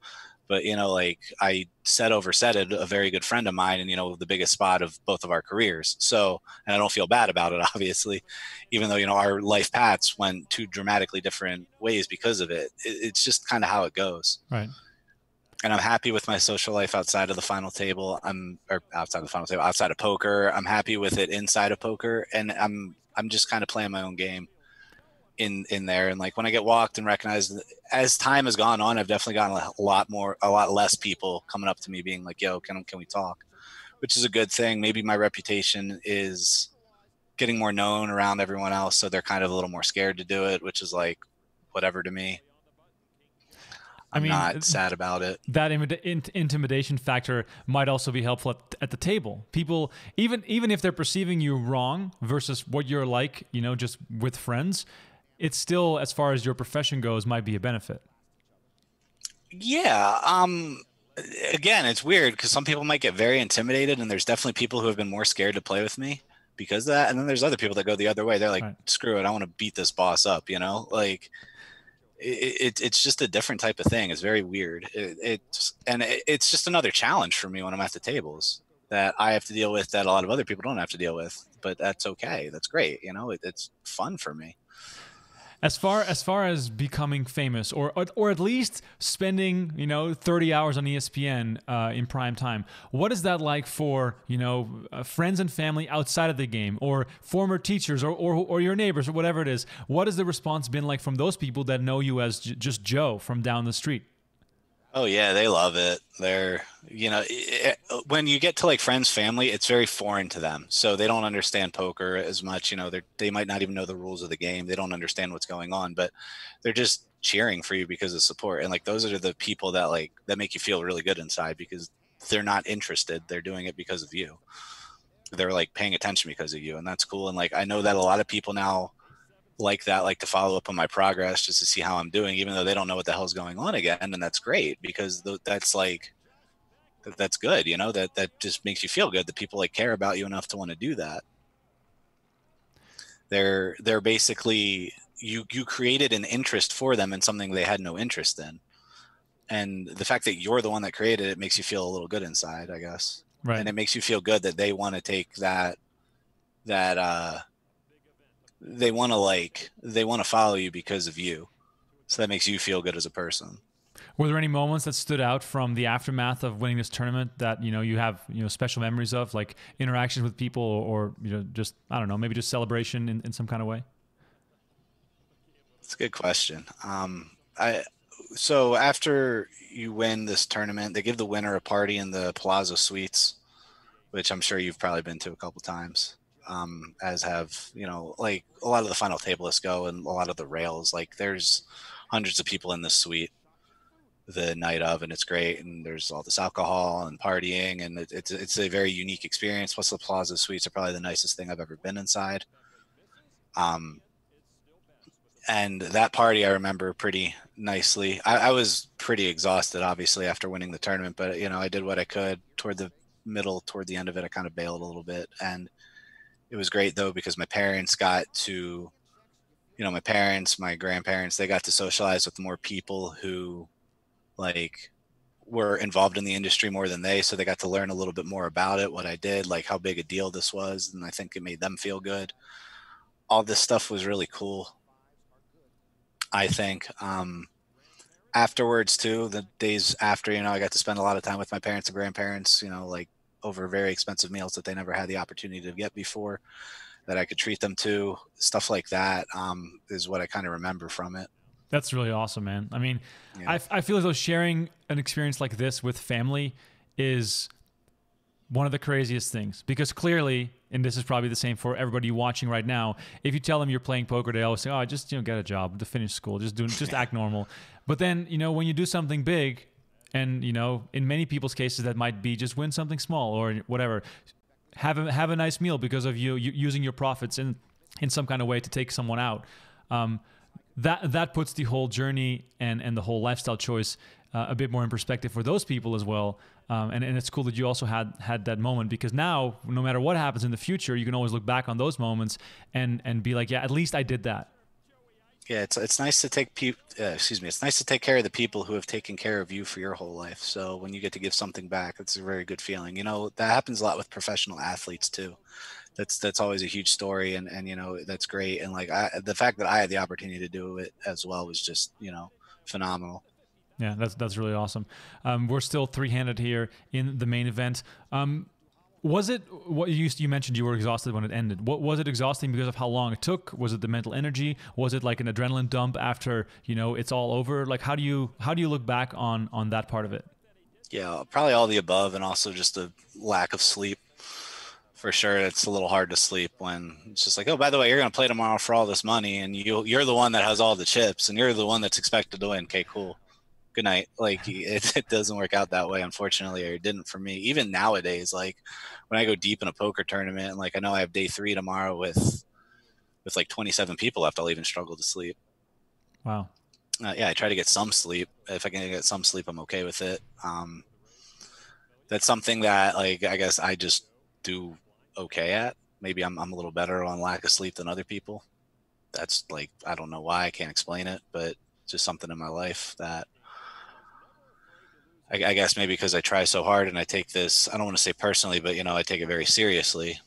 Speaker 1: But you know, like I said over said it, a very good friend of mine, and you know, the biggest spot of both of our careers. So, and I don't feel bad about it, (laughs) obviously, even though you know our life paths went two dramatically different ways because of it. it it's just kind of how it goes.
Speaker 2: Right.
Speaker 1: And I'm happy with my social life outside of the final table. I'm or outside of the final table, outside of poker. I'm happy with it inside of poker, and I'm I'm just kind of playing my own game in in there. And like when I get walked and recognized, as time has gone on, I've definitely gotten a lot more, a lot less people coming up to me being like, "Yo, can can we talk?" Which is a good thing. Maybe my reputation is getting more known around everyone else, so they're kind of a little more scared to do it, which is like whatever to me.
Speaker 2: I mean,
Speaker 1: not sad about it.
Speaker 2: that imid- int- intimidation factor might also be helpful at, at the table. People, even even if they're perceiving you wrong versus what you're like, you know, just with friends, it's still, as far as your profession goes, might be a benefit.
Speaker 1: Yeah. Um. Again, it's weird because some people might get very intimidated, and there's definitely people who have been more scared to play with me because of that. And then there's other people that go the other way. They're like,
Speaker 2: Right.
Speaker 1: "Screw it, I want to beat this boss up." You know, like it, it, it's just a different type of thing. It's very weird. It, it's and it, it's just another challenge for me when I'm at the tables that I have to deal with that a lot of other people don't have to deal with. But that's okay. That's great. You know, it, it's fun for me.
Speaker 2: As far as far as becoming famous, or or, at least spending you know 30 hours on ESPN uh, in prime time, what is that like for you know uh, friends and family outside of the game, or former teachers, or, or or your neighbors, or whatever it is? What has the response been like from those people that know you as just Joe from down the street?
Speaker 1: Oh yeah, they love it. They're you know it, when you get to like friends, family, it's very foreign to them, so they don't understand poker as much. You know, they they might not even know the rules of the game. They don't understand what's going on, but they're just cheering for you because of support. And like those are the people that like that make you feel really good inside because they're not interested. They're doing it because of you. They're like paying attention because of you, and that's cool. And like I know that a lot of people now like that like to follow up on my progress just to see how I'm doing, even though they don't know what the hell's going on again, and that's great because th- that's like that- that's good, you know that that just makes you feel good that people like care about you enough to want to do that. They're they're basically you you created an interest for them in something they had no interest in, and the fact that you're the one that created it makes you feel a little good inside, I guess
Speaker 2: Right.
Speaker 1: and it makes you feel good that they want to take that that uh they want to like they want to follow you because of you. So that makes you feel good as a person.
Speaker 2: Were there any moments that stood out from the aftermath of winning this tournament that you know you have you know special memories of, like interactions with people, or, you know just I don't know, maybe just celebration in, in some kind of way?
Speaker 1: it's a good question. Um i so after you win this tournament they give the winner a party in the palazzo suites which i'm sure you've probably been to a couple times um, as have you know like a lot of the final table lists go and a lot of the rails. Like there's hundreds of people in this suite the night of and it's great and there's all this alcohol and partying and it, it's it's a very unique experience. Plus the plaza suites are probably the nicest thing i've ever been inside. Um and that party i remember pretty nicely. I, I was pretty exhausted obviously after winning the tournament but you know i did what i could toward the middle toward the end of it i kind of bailed a little bit and it was great though because my parents got to, you know, my parents, my grandparents, they got to socialize with more people who, like, were involved in the industry more than they, so they got to learn a little bit more about it, what I did, like how big a deal this was, and I think it made them feel good. All this stuff was really cool. I think. Um, afterwards too, the days after, you know, I got to spend a lot of time with my parents and grandparents, you know, like over very expensive meals that they never had the opportunity to get before that I could treat them to. Stuff like that um, is what I kind of remember from it.
Speaker 2: That's really awesome, man. I mean,
Speaker 1: Yeah.
Speaker 2: I, I feel as though sharing an experience like this with family is one of the craziest things because clearly, and this is probably the same for everybody watching right now. If you tell them you're playing poker, they always say, "Oh, just you know, get a job, to finish school, just do, just (laughs) act normal." But then, you know, when you do something big, and you know, in many people's cases, that might be just win something small or whatever. Have a have a nice meal because of you, you using your profits in in some kind of way to take someone out. Um, that that puts the whole journey and and the whole lifestyle choice uh, a bit more in perspective for those people as well. Um, and, and it's cool that you also had had that moment because now no matter what happens in the future, you can always look back on those moments and and be like, yeah, at least I did that.
Speaker 1: Yeah, it's it's nice to take pe- uh, excuse me, it's nice to take care of the people who have taken care of you for your whole life. So when you get to give something back, it's a very good feeling. You know, that happens a lot with professional athletes too. That's that's always a huge story and and you know, that's great and like I, the fact that I had the opportunity to do it as well was just, you know, phenomenal.
Speaker 2: Yeah, that's that's really awesome. Um, we're still three-handed here in the main event. Um, was it what you used you mentioned you were exhausted when it ended? What was it exhausting because of how long it took? Was it the mental energy? Was it like an adrenaline dump after you know it's all over? Like how do you how do you look back on on that part of it?
Speaker 1: Yeah, probably all the above and also just a lack of sleep. For sure, it's a little hard to sleep when it's just like, oh, by the way, you're going to play tomorrow for all this money, and you you're the one that has all the chips, and you're the one that's expected to win. Okay, cool. Good night. Like it, (laughs) it doesn't work out that way, unfortunately, or it didn't for me. Even nowadays, like when I go deep in a poker tournament, and like I know I have day three tomorrow with with like 27 people left, I'll even struggle to sleep.
Speaker 2: Wow.
Speaker 1: Uh, yeah, I try to get some sleep. If I can get some sleep, I'm okay with it. Um, that's something that, like, I guess I just do okay at. Maybe I'm, I'm a little better on lack of sleep than other people. That's like, I don't know why. I can't explain it, but it's just something in my life that I, I guess maybe because I try so hard and I take this, I don't want to say personally, but, you know, I take it very seriously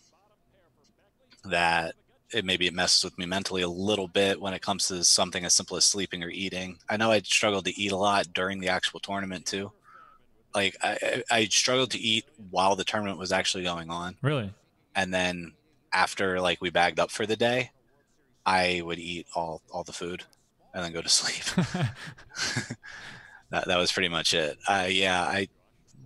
Speaker 1: that it maybe it messes with me mentally a little bit when it comes to something as simple as sleeping or eating. I know I struggled to eat a lot during the actual tournament too. Like I, I I struggled to eat while the tournament was actually going on,
Speaker 2: Really?
Speaker 1: and then after like we bagged up for the day, I would eat all all the food and then go to (laughs) sleep. (laughs) that that was pretty much it. Uh, yeah, I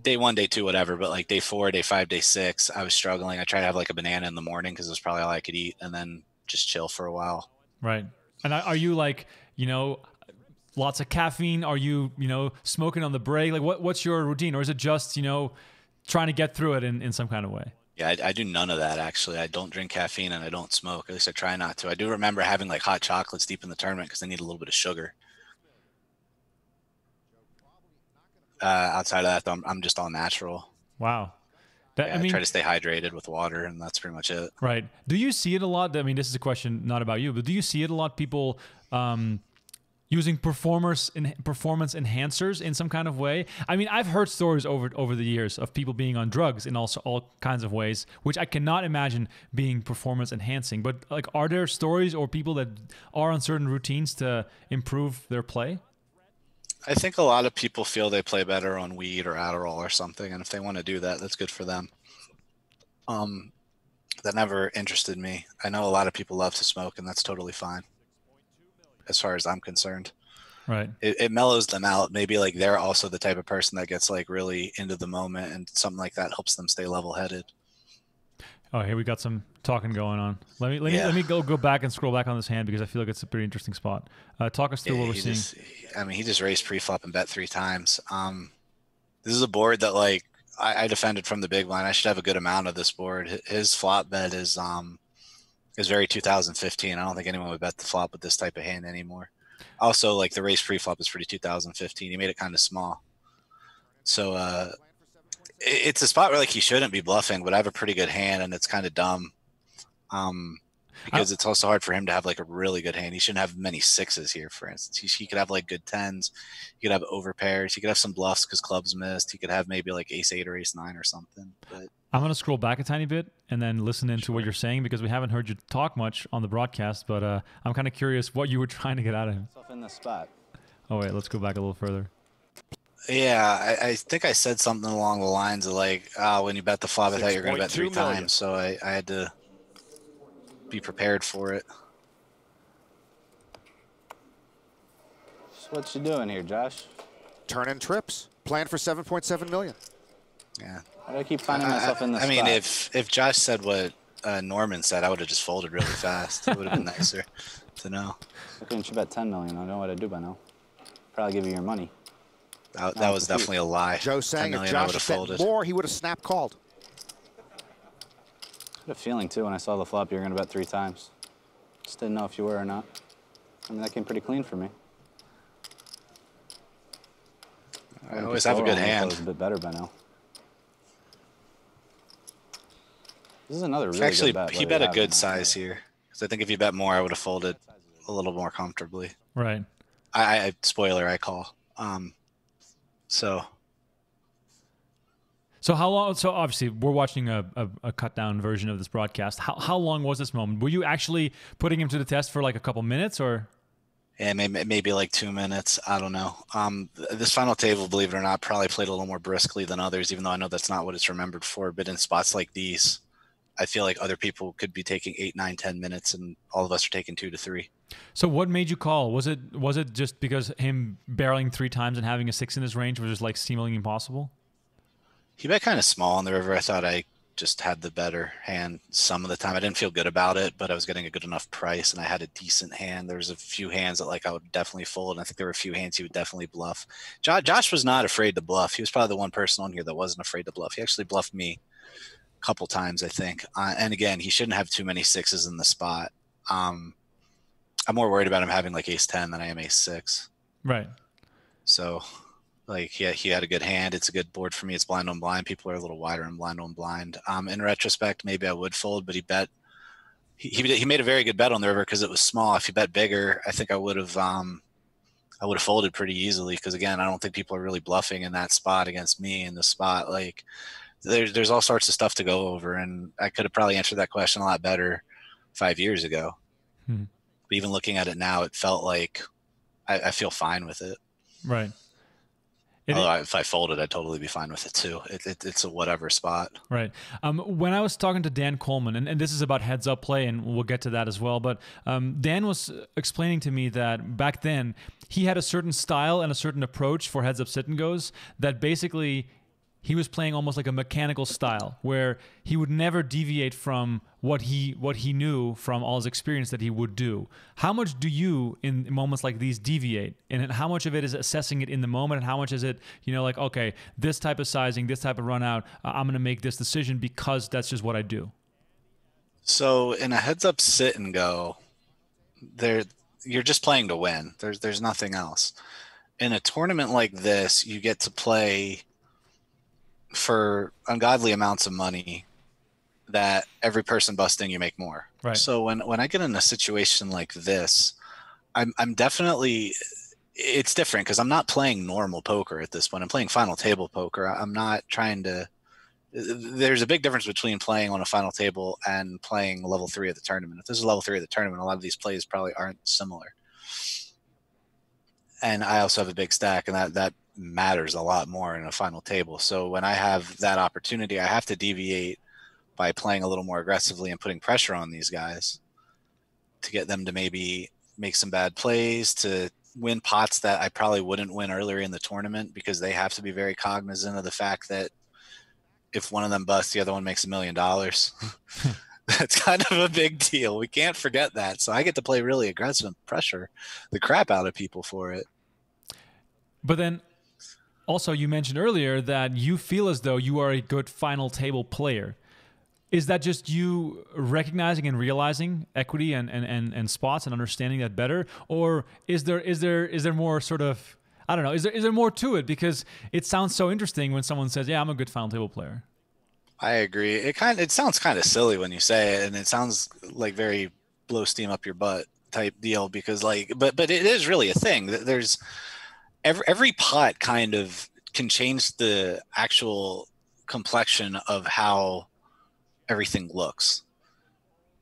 Speaker 1: day one, day two, whatever. But like day four, day five, day six, I was struggling. I tried to have like a banana in the morning because it was probably all I could eat, and then just chill for a while.
Speaker 2: Right. And are you like, you know, lots of caffeine? Are you, you know, smoking on the break? Like, what, what's your routine? Or is it just, you know, trying to get through it in, in some kind of way?
Speaker 1: Yeah, I, I do none of that actually. I don't drink caffeine and I don't smoke. At least I try not to. I do remember having like hot chocolates deep in the tournament because I need a little bit of sugar. Uh, outside of that, I'm, I'm just all natural.
Speaker 2: Wow. That,
Speaker 1: Yeah,
Speaker 2: I mean,
Speaker 1: try to stay hydrated with water, and that's pretty much it.
Speaker 2: Right. Do you see it a lot? I mean, this is a question not about you, but do you see it a lot? People um, using performers in performance enhancers in some kind of way. I mean, I've heard stories over over the years of people being on drugs in also all kinds of ways, which I cannot imagine being performance enhancing. But like, are there stories or people that are on certain routines to improve their play?
Speaker 1: I think a lot of people feel they play better on weed or Adderall or something, and if they want to do that, that's good for them. Um, that never interested me. I know a lot of people love to smoke, and that's totally fine, as far as I'm concerned.
Speaker 2: Right.
Speaker 1: It, it mellows them out. Maybe like they're also the type of person that gets like really into the moment, and something like that helps them stay level-headed.
Speaker 2: Oh, here we got some talking going on. Let me let me
Speaker 1: Yeah.
Speaker 2: let me go go back and scroll back on this hand because I feel like it's a pretty interesting spot. Uh, talk us through
Speaker 1: Yeah,
Speaker 2: what we're seeing.
Speaker 1: just, I mean, he just raised pre-flop and bet three times. Um, this is a board that like I, I defended from the big blind. I should have a good amount of this board. His flop bet is um is very 2015. I don't think anyone would bet the flop with this type of hand anymore. Also, like the race pre-flop is pretty 2015. He made it kind of small, so uh, it- it's a spot where like he shouldn't be bluffing. But I have a pretty good hand, and it's kind of dumb Um, because it's also hard for him to have like a really good hand. He shouldn't have many sixes here, for instance. He, he could have like good tens. He could have over pairs. He could have some bluffs because clubs missed. He could have maybe like ace eight or ace nine or something. But
Speaker 2: I'm going to scroll back a tiny bit and then listen into what you're saying because we haven't heard you talk much on the broadcast. But uh, I'm kind of curious what you were (laughs) trying to get out of him.
Speaker 6: In the spot.
Speaker 2: Oh wait, let's go back a little further.
Speaker 1: yeah, I, I think I said something along the lines of like, uh, when you bet the flop, I thought you were going to bet
Speaker 3: 6.2
Speaker 1: three
Speaker 3: million.
Speaker 1: times. So I, I had to be prepared for it.
Speaker 6: So what you doing here, Josh?
Speaker 4: Turning trips. Plan for 7.7 million.
Speaker 1: Yeah.
Speaker 6: Why do I keep finding
Speaker 1: I-
Speaker 6: myself in the
Speaker 1: I mean, if if Josh said what uh, Norman said, I would have just folded really fast. It would have been (laughs) nicer to know.
Speaker 6: Why couldn't you bet 10 million? I know what I'd do by now. Probably give you your money.
Speaker 1: That, that was definitely a lie.
Speaker 4: Joe
Speaker 1: 10
Speaker 4: saying if
Speaker 1: I would
Speaker 4: Josh
Speaker 1: have
Speaker 4: had bet
Speaker 1: folded.
Speaker 4: more, he would have snap called.
Speaker 6: I had a feeling too when I saw the flop you were going to bet three times. Just didn't know if you were or not. I mean, that came pretty clean for me.
Speaker 1: I always have a good
Speaker 6: It
Speaker 1: hand.
Speaker 6: was a bit better by now. This is another really
Speaker 1: Actually,
Speaker 6: good bet.
Speaker 1: he bet a
Speaker 6: have it or
Speaker 1: good
Speaker 6: not.
Speaker 1: size here. Because I think if you bet more, I would have folded a little more comfortably.
Speaker 2: Right.
Speaker 1: I, I spoiler, I call. Um, so
Speaker 2: So how long? So obviously, we're watching a, a, a cut down version of this broadcast. How how long was this moment? Were you actually putting him to the test for like a couple minutes, or?
Speaker 1: yeah, maybe maybe like two minutes. I don't know. Um, this final table, believe it or not, probably played a little more briskly than others, even though I know that's not what it's remembered for. But in spots like these, I feel like other people could be taking eight, nine, ten minutes, and all of us are taking two to three.
Speaker 2: So what made you call? Was it was it just because him barreling three times and having a six in his range was just like seemingly impossible?
Speaker 1: He bet kind of small on the river. I thought I just had the better hand some of the time. I didn't feel good about it, but I was getting a good enough price and I had a decent hand. There was a few hands that like I would definitely fold. And I think there were a few hands he would definitely bluff. Jo- Josh was not afraid to bluff. He was probably the one person on here that wasn't afraid to bluff. He actually bluffed me a couple times, I think. Uh, and again, he shouldn't have too many sixes in the spot. Um, I'm more worried about him having like ace 10 than I am ace six.
Speaker 2: Right.
Speaker 1: So, like, he, he had a good hand. It's a good board for me. It's blind on blind. People are a little wider and blind on blind. Um, in retrospect, maybe I would fold, but he bet. He, he, he made a very good bet on the river because it was small. If he bet bigger, I think I would have um, I would have folded pretty easily. Because again, I don't think people are really bluffing in that spot against me in the spot. Like, there's there's all sorts of stuff to go over, and I could have probably answered that question a lot better five years ago.
Speaker 2: Hmm.
Speaker 1: But even looking at it now, it felt like I, I feel fine with it.
Speaker 2: Right. It-
Speaker 1: Although I, if I folded, I'd totally be fine with it too. It, it, it's a whatever spot.
Speaker 2: Right. Um, when I was talking to Dan Coleman, and, and this is about heads up play, and we'll get to that as well, but um, Dan was explaining to me that back then he had a certain style and a certain approach for heads up sit and goes that basically he was playing almost like a mechanical style where he would never deviate from what he what he knew from all his experience that he would do. How much do you in moments like these deviate? And how much of it is assessing it in the moment and how much is it, you know, like okay, this type of sizing, this type of run out, I'm going to make this decision because that's just what I do.
Speaker 1: So in a heads up sit and go, there you're just playing to win. There's there's nothing else. In a tournament like this, you get to play for ungodly amounts of money that every person busting you make more.
Speaker 2: Right.
Speaker 1: So when when I get in a situation like this, I'm I'm definitely it's different because I'm not playing normal poker at this point. I'm playing final table poker. I'm not trying to there's a big difference between playing on a final table and playing level three of the tournament. If this is level three of the tournament, a lot of these plays probably aren't similar. And I also have a big stack, and that that matters a lot more in a final table. So when I have that opportunity, I have to deviate by playing a little more aggressively and putting pressure on these guys to get them to maybe make some bad plays to win pots that I probably wouldn't win earlier in the tournament because they have to be very cognizant of the fact that if one of them busts, the other one makes a million dollars. (laughs) That's kind of a big deal. We can't forget that. So I get to play really aggressive and pressure the crap out of people for it.
Speaker 2: But then also you mentioned earlier that you feel as though you are a good final table player. Is that just you recognizing and realizing equity and, and, and, and spots and understanding that better? Or is there is there is there more sort of I don't know, is there is there more to it? Because it sounds so interesting when someone says, Yeah, I'm a good final table player.
Speaker 1: I agree. It kind of, it sounds kind of silly when you say it, and it sounds like very blow steam up your butt type deal because like, but but it is really a thing. There's every every pot kind of can change the actual complexion of how everything looks.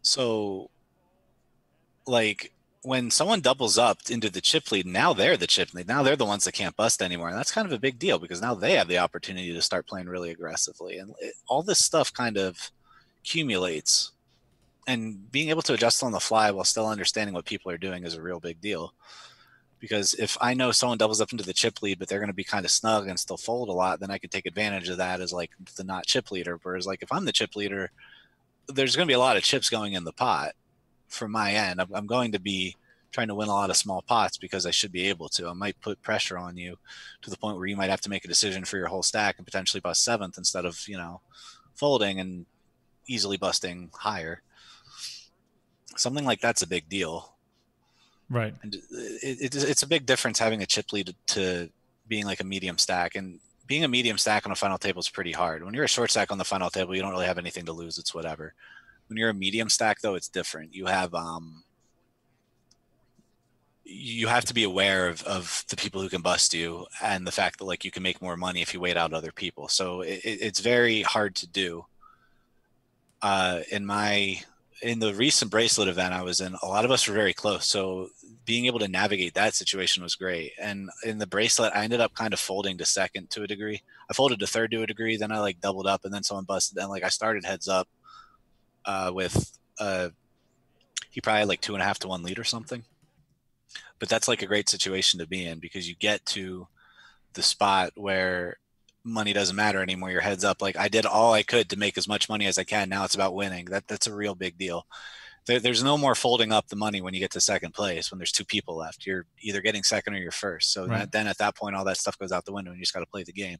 Speaker 1: So, like when someone doubles up into the chip lead, now they're the chip lead. Now they're the ones that can't bust anymore. And that's kind of a big deal because now they have the opportunity to start playing really aggressively. And it, all this stuff kind of accumulates. And being able to adjust on the fly while still understanding what people are doing is a real big deal. Because if I know someone doubles up into the chip lead, but they're going to be kind of snug and still fold a lot, then I can take advantage of that as like the not chip leader. Whereas, like, if I'm the chip leader, there's going to be a lot of chips going in the pot from my end. I'm, I'm going to be trying to win a lot of small pots because I should be able to. I might put pressure on you to the point where you might have to make a decision for your whole stack and potentially bust seventh instead of, you know, folding and easily busting higher. Something like that's a big deal.
Speaker 2: Right.
Speaker 1: And it, it, it's a big difference having a chip lead to being like a medium stack. And being a medium stack on a final table is pretty hard. When you're a short stack on the final table, you don't really have anything to lose. It's whatever. When you're a medium stack, though, it's different. You have um, you have to be aware of, of the people who can bust you and the fact that like you can make more money if you wait out other people. So it, it's very hard to do. Uh, in my in the recent bracelet event I was in, a lot of us were very close. So being able to navigate that situation was great. And in the bracelet, I ended up kind of folding to second to a degree. I folded to third to a degree. Then I like doubled up, and then someone busted. And like I started heads up uh, with uh, he probably had like two and a half to one lead or something. But that's like a great situation to be in because you get to the spot where money doesn't matter anymore. Your heads up. Like I did all I could to make as much money as I can. Now it's about winning. That that's a real big deal. There, there's no more folding up the money when you get to second place when there's two people left. You're either getting second or you're first. So right. that, then at that point, all that stuff goes out the window and you just got to play the game.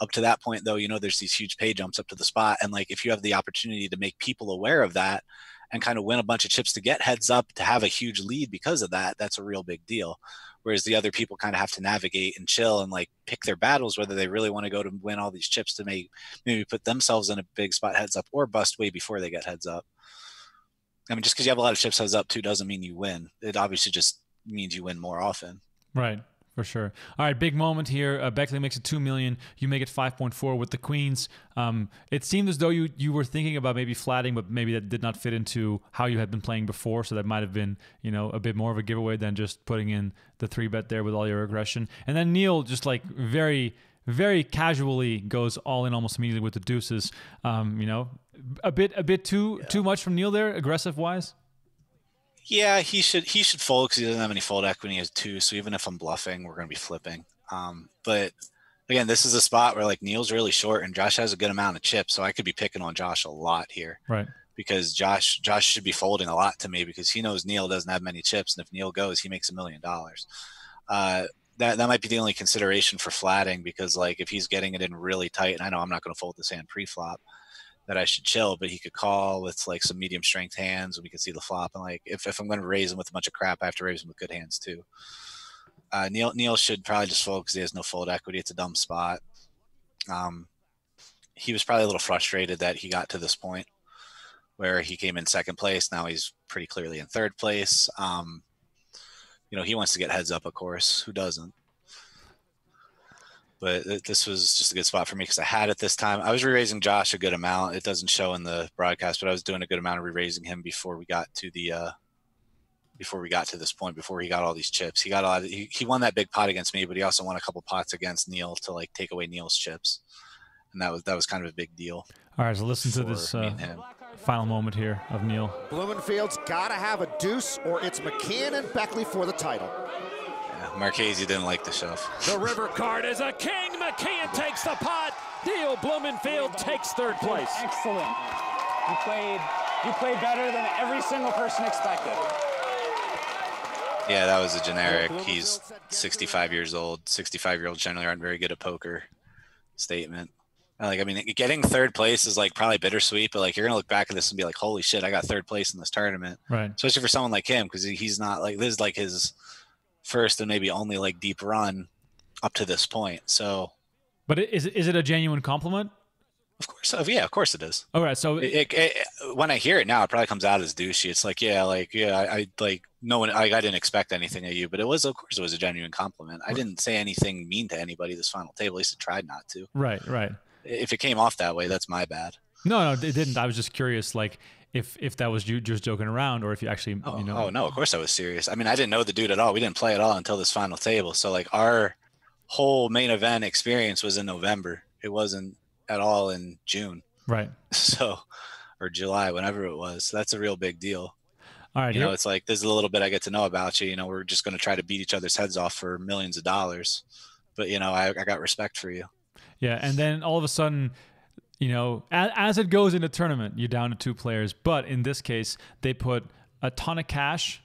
Speaker 1: Up to that point, though, you know, there's these huge pay jumps up to the spot. And like if you have the opportunity to make people aware of that and kind of win a bunch of chips to get heads up to have a huge lead because of that, that's a real big deal. Whereas the other people kind of have to navigate and chill and like pick their battles, whether they really want to go to win all these chips to make maybe put themselves in a big spot heads up or bust way before they get heads up. I mean, just because you have a lot of chips heads up too doesn't mean you win. It obviously just means you win more often.
Speaker 2: Right for sure. All right, big moment here. Uh, Beckley makes it two million. You make it five point four with the queens. Um, it seemed as though you you were thinking about maybe flatting, but maybe that did not fit into how you had been playing before. So that might have been you know a bit more of a giveaway than just putting in the three bet there with all your aggression. And then Neil just like very very casually goes all in almost immediately with the deuces. Um, you know, a bit a bit too yeah. too much from Neil there, aggressive wise.
Speaker 1: Yeah, he should he should fold because he doesn't have any fold equity. He has two, so even if I'm bluffing, we're going to be flipping. Um, but again, this is a spot where like Neil's really short and Josh has a good amount of chips, so I could be picking on Josh a lot here.
Speaker 2: Right.
Speaker 1: Because Josh Josh should be folding a lot to me because he knows Neil doesn't have many chips, and if Neil goes, he makes a million dollars. Uh, that that might be the only consideration for flatting because like if he's getting it in really tight, and I know I'm not going to fold this hand pre-flop that I should chill, but he could call with like some medium strength hands and we could see the flop. And like if, if I'm going to raise him with a bunch of crap, I have to raise him with good hands too. Uh, Neil Neil should probably just fold because he has no fold equity. It's a dumb spot. Um, he was probably a little frustrated that he got to this point where he came in second place. Now he's pretty clearly in third place. Um, you know, he wants to get heads up, of course. Who doesn't? But this was just a good spot for me because I had it this time. I was re-raising Josh a good amount. It doesn't show in the broadcast, but I was doing a good amount of re-raising him before we got to the uh, before we got to this point. Before he got all these chips, he got a lot. Of, he, he won that big pot against me, but he also won a couple pots against Neil to like take away Neil's chips, and that was that was kind of a big deal.
Speaker 2: All right, so listen to this uh, final moment here of Neil.
Speaker 4: Blumenfeld's got to have a deuce, or it's McKeehen and Beckley for the title.
Speaker 1: Marchese didn't like the shove.
Speaker 3: The river card is a king. McKeehen takes the pot. Neil Blumenfeld takes third place.
Speaker 5: Excellent. You played, you played better than every single person expected.
Speaker 1: Yeah, that was a generic. He's 65 years old. 65 year olds generally aren't very good at poker. Statement. Uh, like, I mean, getting third place is like probably bittersweet, but like you're gonna look back at this and be like, "Holy shit, I got third place in this tournament!"
Speaker 2: Right.
Speaker 1: Especially for someone like him, because he's not like this is like his first and maybe only like deep run up to this point. So,
Speaker 2: but is is it a genuine compliment?
Speaker 1: Of course, yeah, of course it is.
Speaker 2: All right, so
Speaker 1: It, it, it- when I hear it now, it probably comes out as douchey. It's like, yeah, like, yeah, I, I like no one, like, I didn't expect anything of you, but it was, of course, it was a genuine compliment. I didn't say anything mean to anybody this final table. At least I tried not to.
Speaker 2: right, right.
Speaker 1: If it came off that way, that's my bad.
Speaker 2: No, no, it didn't. I was just curious, like if if that was you just joking around, or if you actually,
Speaker 1: Oh,
Speaker 2: you know.
Speaker 1: oh no, of course I was serious. I mean, I didn't know the dude at all. We didn't play at all until this final table. So like our whole main event experience was in November. It wasn't at all in June.
Speaker 2: Right. (laughs)
Speaker 1: So, or July, whenever it was. So that's a real big deal.
Speaker 2: All right.
Speaker 1: You
Speaker 2: Here,
Speaker 1: know, it's like this is a little bit I get to know about you. You know, we're just going to try to beat each other's heads off for millions of dollars. But you know, I, I got respect for you.
Speaker 2: yeah, and then all of a sudden, you know, as, as it goes in the tournament, you're down to two players. But in this case, they put a ton of cash.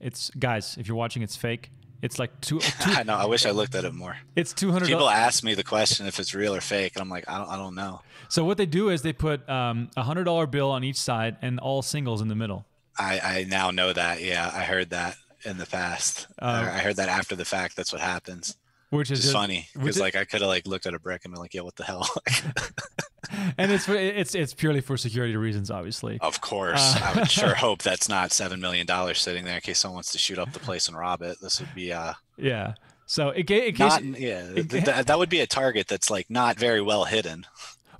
Speaker 2: It's guys, if you're watching, it's fake. It's like two. (laughs) two
Speaker 1: I know. I wish I looked at it more.
Speaker 2: it's two hundred.
Speaker 1: People ask me the question if it's real or fake, and I'm like, I don't, I don't know.
Speaker 2: So what they do is they put um, a hundred dollar bill on each side and all singles in the middle.
Speaker 1: I, I now know that. Yeah, I heard that in the past.
Speaker 2: Uh,
Speaker 1: I heard that after the fact. That's what happens.
Speaker 2: Which is just-
Speaker 1: funny because like I could have like looked at a brick and been like, yeah, what the hell? (laughs)
Speaker 2: and it's for, it's it's purely for security reasons, obviously.
Speaker 1: of course,
Speaker 2: Uh,
Speaker 1: I would sure (laughs) hope that's not seven million dollars sitting there in case someone wants to shoot up the place and rob it. This would be uh
Speaker 2: Yeah. So in, ca- in case,
Speaker 1: not yeah th- th- that would be a target that's like not very well hidden.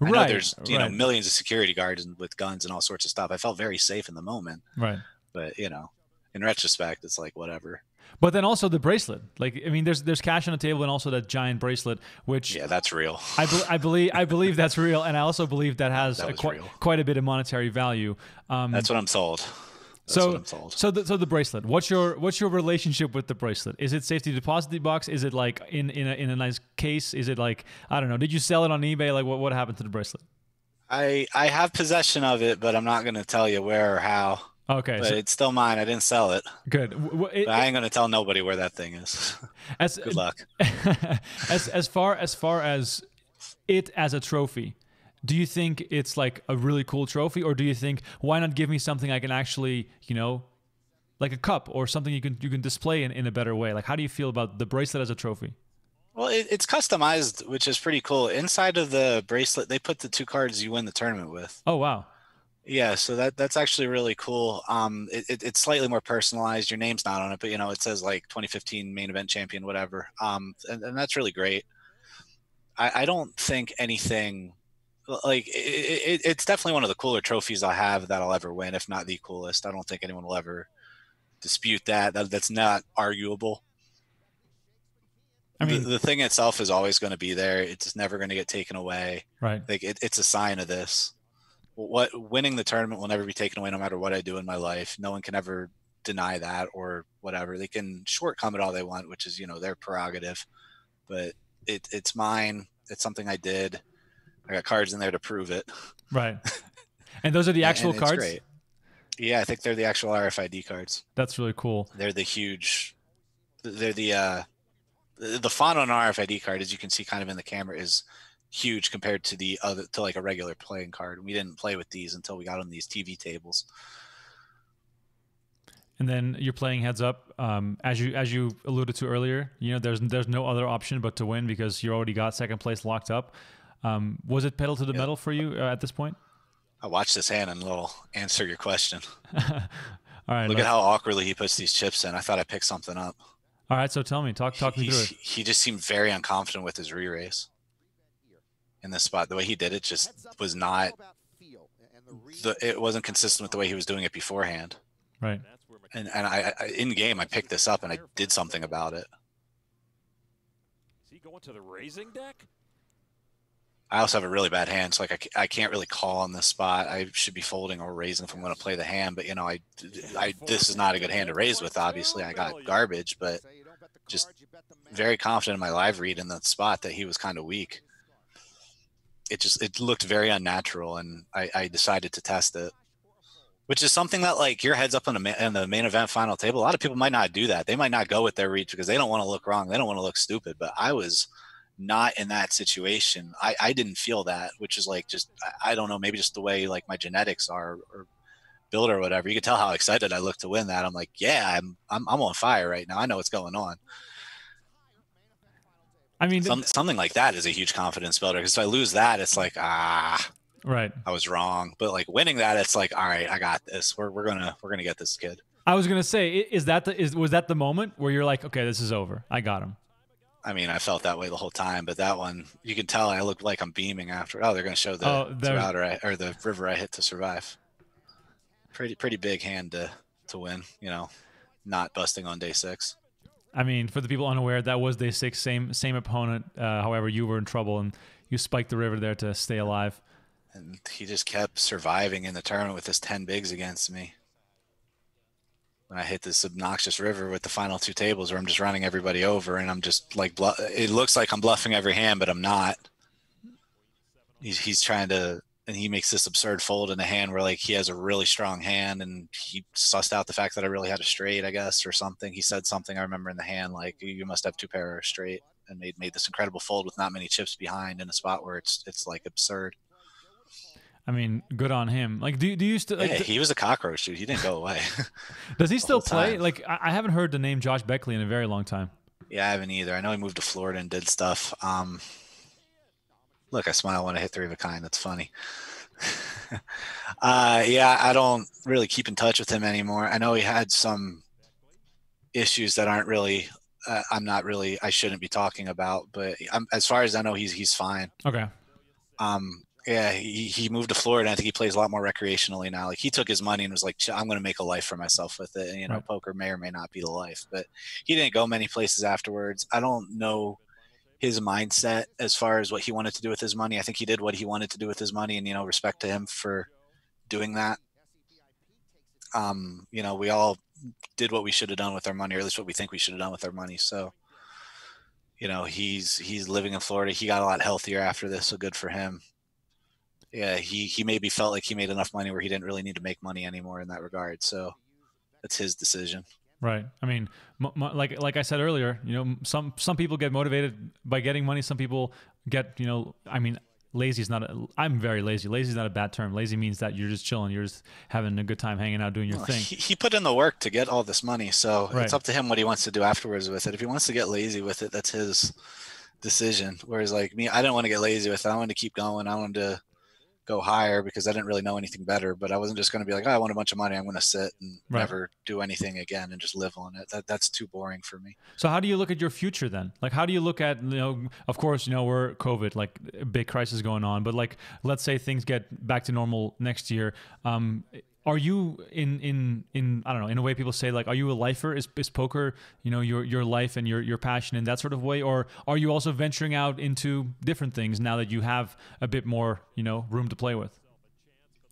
Speaker 1: I
Speaker 2: right?
Speaker 1: there's you know millions of security guards and with guns and all sorts of stuff. I felt very safe in the moment,
Speaker 2: right.
Speaker 1: but you know, in retrospect, it's like whatever.
Speaker 2: But then also the bracelet. Like I mean, there's there's cash on the table and also that giant bracelet, which
Speaker 1: Yeah, that's real.
Speaker 2: I, be- I believe I believe that's real, and I also believe that has
Speaker 1: That
Speaker 2: a
Speaker 1: was
Speaker 2: quite a bit of monetary value. Um,
Speaker 1: That's what I'm sold. That's
Speaker 2: so
Speaker 1: what I'm told.
Speaker 2: so the, so the bracelet. What's your what's your relationship with the bracelet? Is it safety deposit box? Is it like in in a, in a nice case? Is it like I don't know? Did you sell it on eBay? Like what what happened to the bracelet?
Speaker 1: I I have possession of it, but I'm not going to tell you where or how.
Speaker 2: Okay,
Speaker 1: But
Speaker 2: so,
Speaker 1: it's still mine. I didn't sell it.
Speaker 2: good. W- w- it-
Speaker 1: I ain't going to tell nobody where that thing is. (laughs)
Speaker 2: as,
Speaker 1: Good luck. (laughs)
Speaker 2: as as far as far as it as a trophy do you think it's like a really cool trophy or do you think why not give me something i can actually you know like a cup or something you can you can display in, in a better way like how do you feel about the bracelet as a trophy
Speaker 1: Well, it, it's customized, which is pretty cool. Inside of the bracelet, they put the two cards you win the tournament with.
Speaker 2: oh wow
Speaker 1: Yeah, so that that's actually really cool. Um, it, it, it's slightly more personalized. Your name's not on it, but you know it says like 2015 main event champion, whatever. Um, and, and that's really great. I, I don't think anything like it, it, it's definitely one of the cooler trophies I have that I'll ever win, if not the coolest. I don't think anyone will ever dispute that. that that's not arguable.
Speaker 2: i mean
Speaker 1: the, the thing itself is always going to be there. It's never going to get taken away.
Speaker 2: right
Speaker 1: Like it, it's a sign of this. What winning the tournament will never be taken away, no matter what I do in my life. No one can ever deny that or whatever. They can shortcome it all they want, which is you know their prerogative. But it, it's mine. It's something I did. I got cards in there to prove it.
Speaker 2: right and those are the (laughs)
Speaker 1: And
Speaker 2: actual cards
Speaker 1: great. Yeah, I think they're the actual RFID cards.
Speaker 2: that's really cool
Speaker 1: They're the huge. They're the uh, the the font on an RFID card, as you can see, kind of in the camera, is huge compared to the other to like a regular playing card. We didn't play with these until we got on these TV tables.
Speaker 2: and then you're playing heads up um, as you as you alluded to earlier you know there's there's no other option but to win because you already got second place locked up um, was it pedal to the metal for you uh, at this point
Speaker 1: I watched this hand and will answer your question. (laughs)
Speaker 2: all right
Speaker 1: Look at how awkwardly he puts these chips in. I thought I picked something up.
Speaker 2: all right so tell me talk talk me
Speaker 1: he,
Speaker 2: through it
Speaker 1: he just seemed very unconfident with his re-raise in this spot. The way he did it just was not the. It wasn't consistent with the way he was doing it beforehand.
Speaker 2: right
Speaker 1: And and I, I in game I picked this up and I did something about it.
Speaker 3: Is he going to the raising deck?
Speaker 1: I also have a really bad hand, so like I, I can't really call on this spot. I should be folding or raising if I'm going to play the hand, but you know I, I this is not a good hand to raise with. Obviously, I got garbage, but just very confident in my live read in that spot that he was kind of weak. It just it looked very unnatural, and I, I decided to test it, which is something that like your heads up on the the main event final table. A lot of people might not do that. They might not go with their reach because they don't want to look wrong. They don't want to look stupid. But I was not in that situation. I, I didn't feel that, which is like just I, I don't know, maybe just the way like my genetics are or build or whatever. You can tell how excited I look to win that. I'm like, yeah, I'm I'm I'm on fire right now. I know what's going on.
Speaker 2: I mean,
Speaker 1: Some, something like that is a huge confidence builder because if I lose that, it's like ah,
Speaker 2: right.
Speaker 1: I was wrong. But like winning that, it's like all right, I got this. We're we're gonna we're gonna get this kid.
Speaker 2: I was gonna say, is that the is was that the moment where you're like, okay, this is over. I got him.
Speaker 1: I mean, I felt that way the whole time, but that one, you can tell I look like I'm beaming after. Oh, they're going to show the
Speaker 2: Oh,
Speaker 1: router I, or the river I hit to survive. Pretty pretty big hand to to win. You know, not busting on day six.
Speaker 2: I mean, for the people unaware, that was day six, same same opponent. Uh, however, you were in trouble and you spiked the river there to stay alive.
Speaker 1: And he just kept surviving in the tournament with his ten bigs against me. When I hit this obnoxious river with the final two tables, where I'm just running everybody over, and I'm just like, blu- it looks like I'm bluffing every hand, but I'm not. He's he's trying to, and he makes this absurd fold in a hand where like he has a really strong hand, and he sussed out the fact that I really had a straight, I guess, or something. He said something I remember in the hand like, "You must have two pair or straight," and made made this incredible fold with not many chips behind in a spot where it's it's like absurd.
Speaker 2: I mean, good on him. Like, do do you still? Like,
Speaker 1: yeah, he was a cockroach, dude. He didn't go away. (laughs)
Speaker 2: does he still play?
Speaker 1: time.
Speaker 2: Like, I, I haven't heard the name Josh Beckley in a very long time.
Speaker 1: yeah, I haven't either. I know he moved to Florida and did stuff. Um, look, I smile when I hit three of a kind. That's funny. (laughs) uh, yeah, I don't really keep in touch with him anymore. I know he had some issues that aren't really. Uh, I'm not really. I shouldn't be talking about, but I'm, as far as I know, he's he's fine.
Speaker 2: Okay.
Speaker 1: Um, yeah, he, he moved to Florida. I think he plays a lot more recreationally now. Like he took his money and was like, I'm going to make a life for myself with it. And, you know,
Speaker 2: Right.
Speaker 1: poker may or may not be the life, but he didn't go many places afterwards. I don't know his mindset as far as what he wanted to do with his money. I think he did what he wanted to do with his money, and you know, respect to him for doing that. Um, you know, we all did what we should have done with our money, or at least what we think we should have done with our money. So, you know, he's he's living in Florida. He got a lot healthier after this, so good for him. Yeah, he he maybe felt like he made enough money where he didn't really need to make money anymore in that regard. So, that's his decision.
Speaker 2: Right. I mean, m- m- like like I said earlier, you know, some some people get motivated by getting money. Some people get, you know, I mean, lazy is not. A, I'm very lazy. Lazy is not a bad term. Lazy means that you're just chilling. You're just having a good time, hanging out, doing your
Speaker 1: Well,
Speaker 2: thing.
Speaker 1: He, he put in the work to get all this money, so
Speaker 2: Right.
Speaker 1: it's up to him what he wants to do afterwards with it. If he wants to get lazy with it, that's his decision. Whereas, like me, I didn't want to get lazy with it. I wanted to keep going. I wanted to go higher because I didn't really know anything better. But I wasn't just going to be like, oh, I want a bunch of money. I'm going to sit and
Speaker 2: Right.
Speaker 1: never do anything again and just live on it. That that's too boring for me.
Speaker 2: So how do you look at your future then? Like how do you look at you know of course you know we're COVID like a big crisis going on but like let's say things get back to normal next year um are you in in in I don't know in a way people say like are you a lifer is, is poker you know your your life and your your passion in that sort of way or are you also venturing out into different things now that you have a bit more you know room to play with?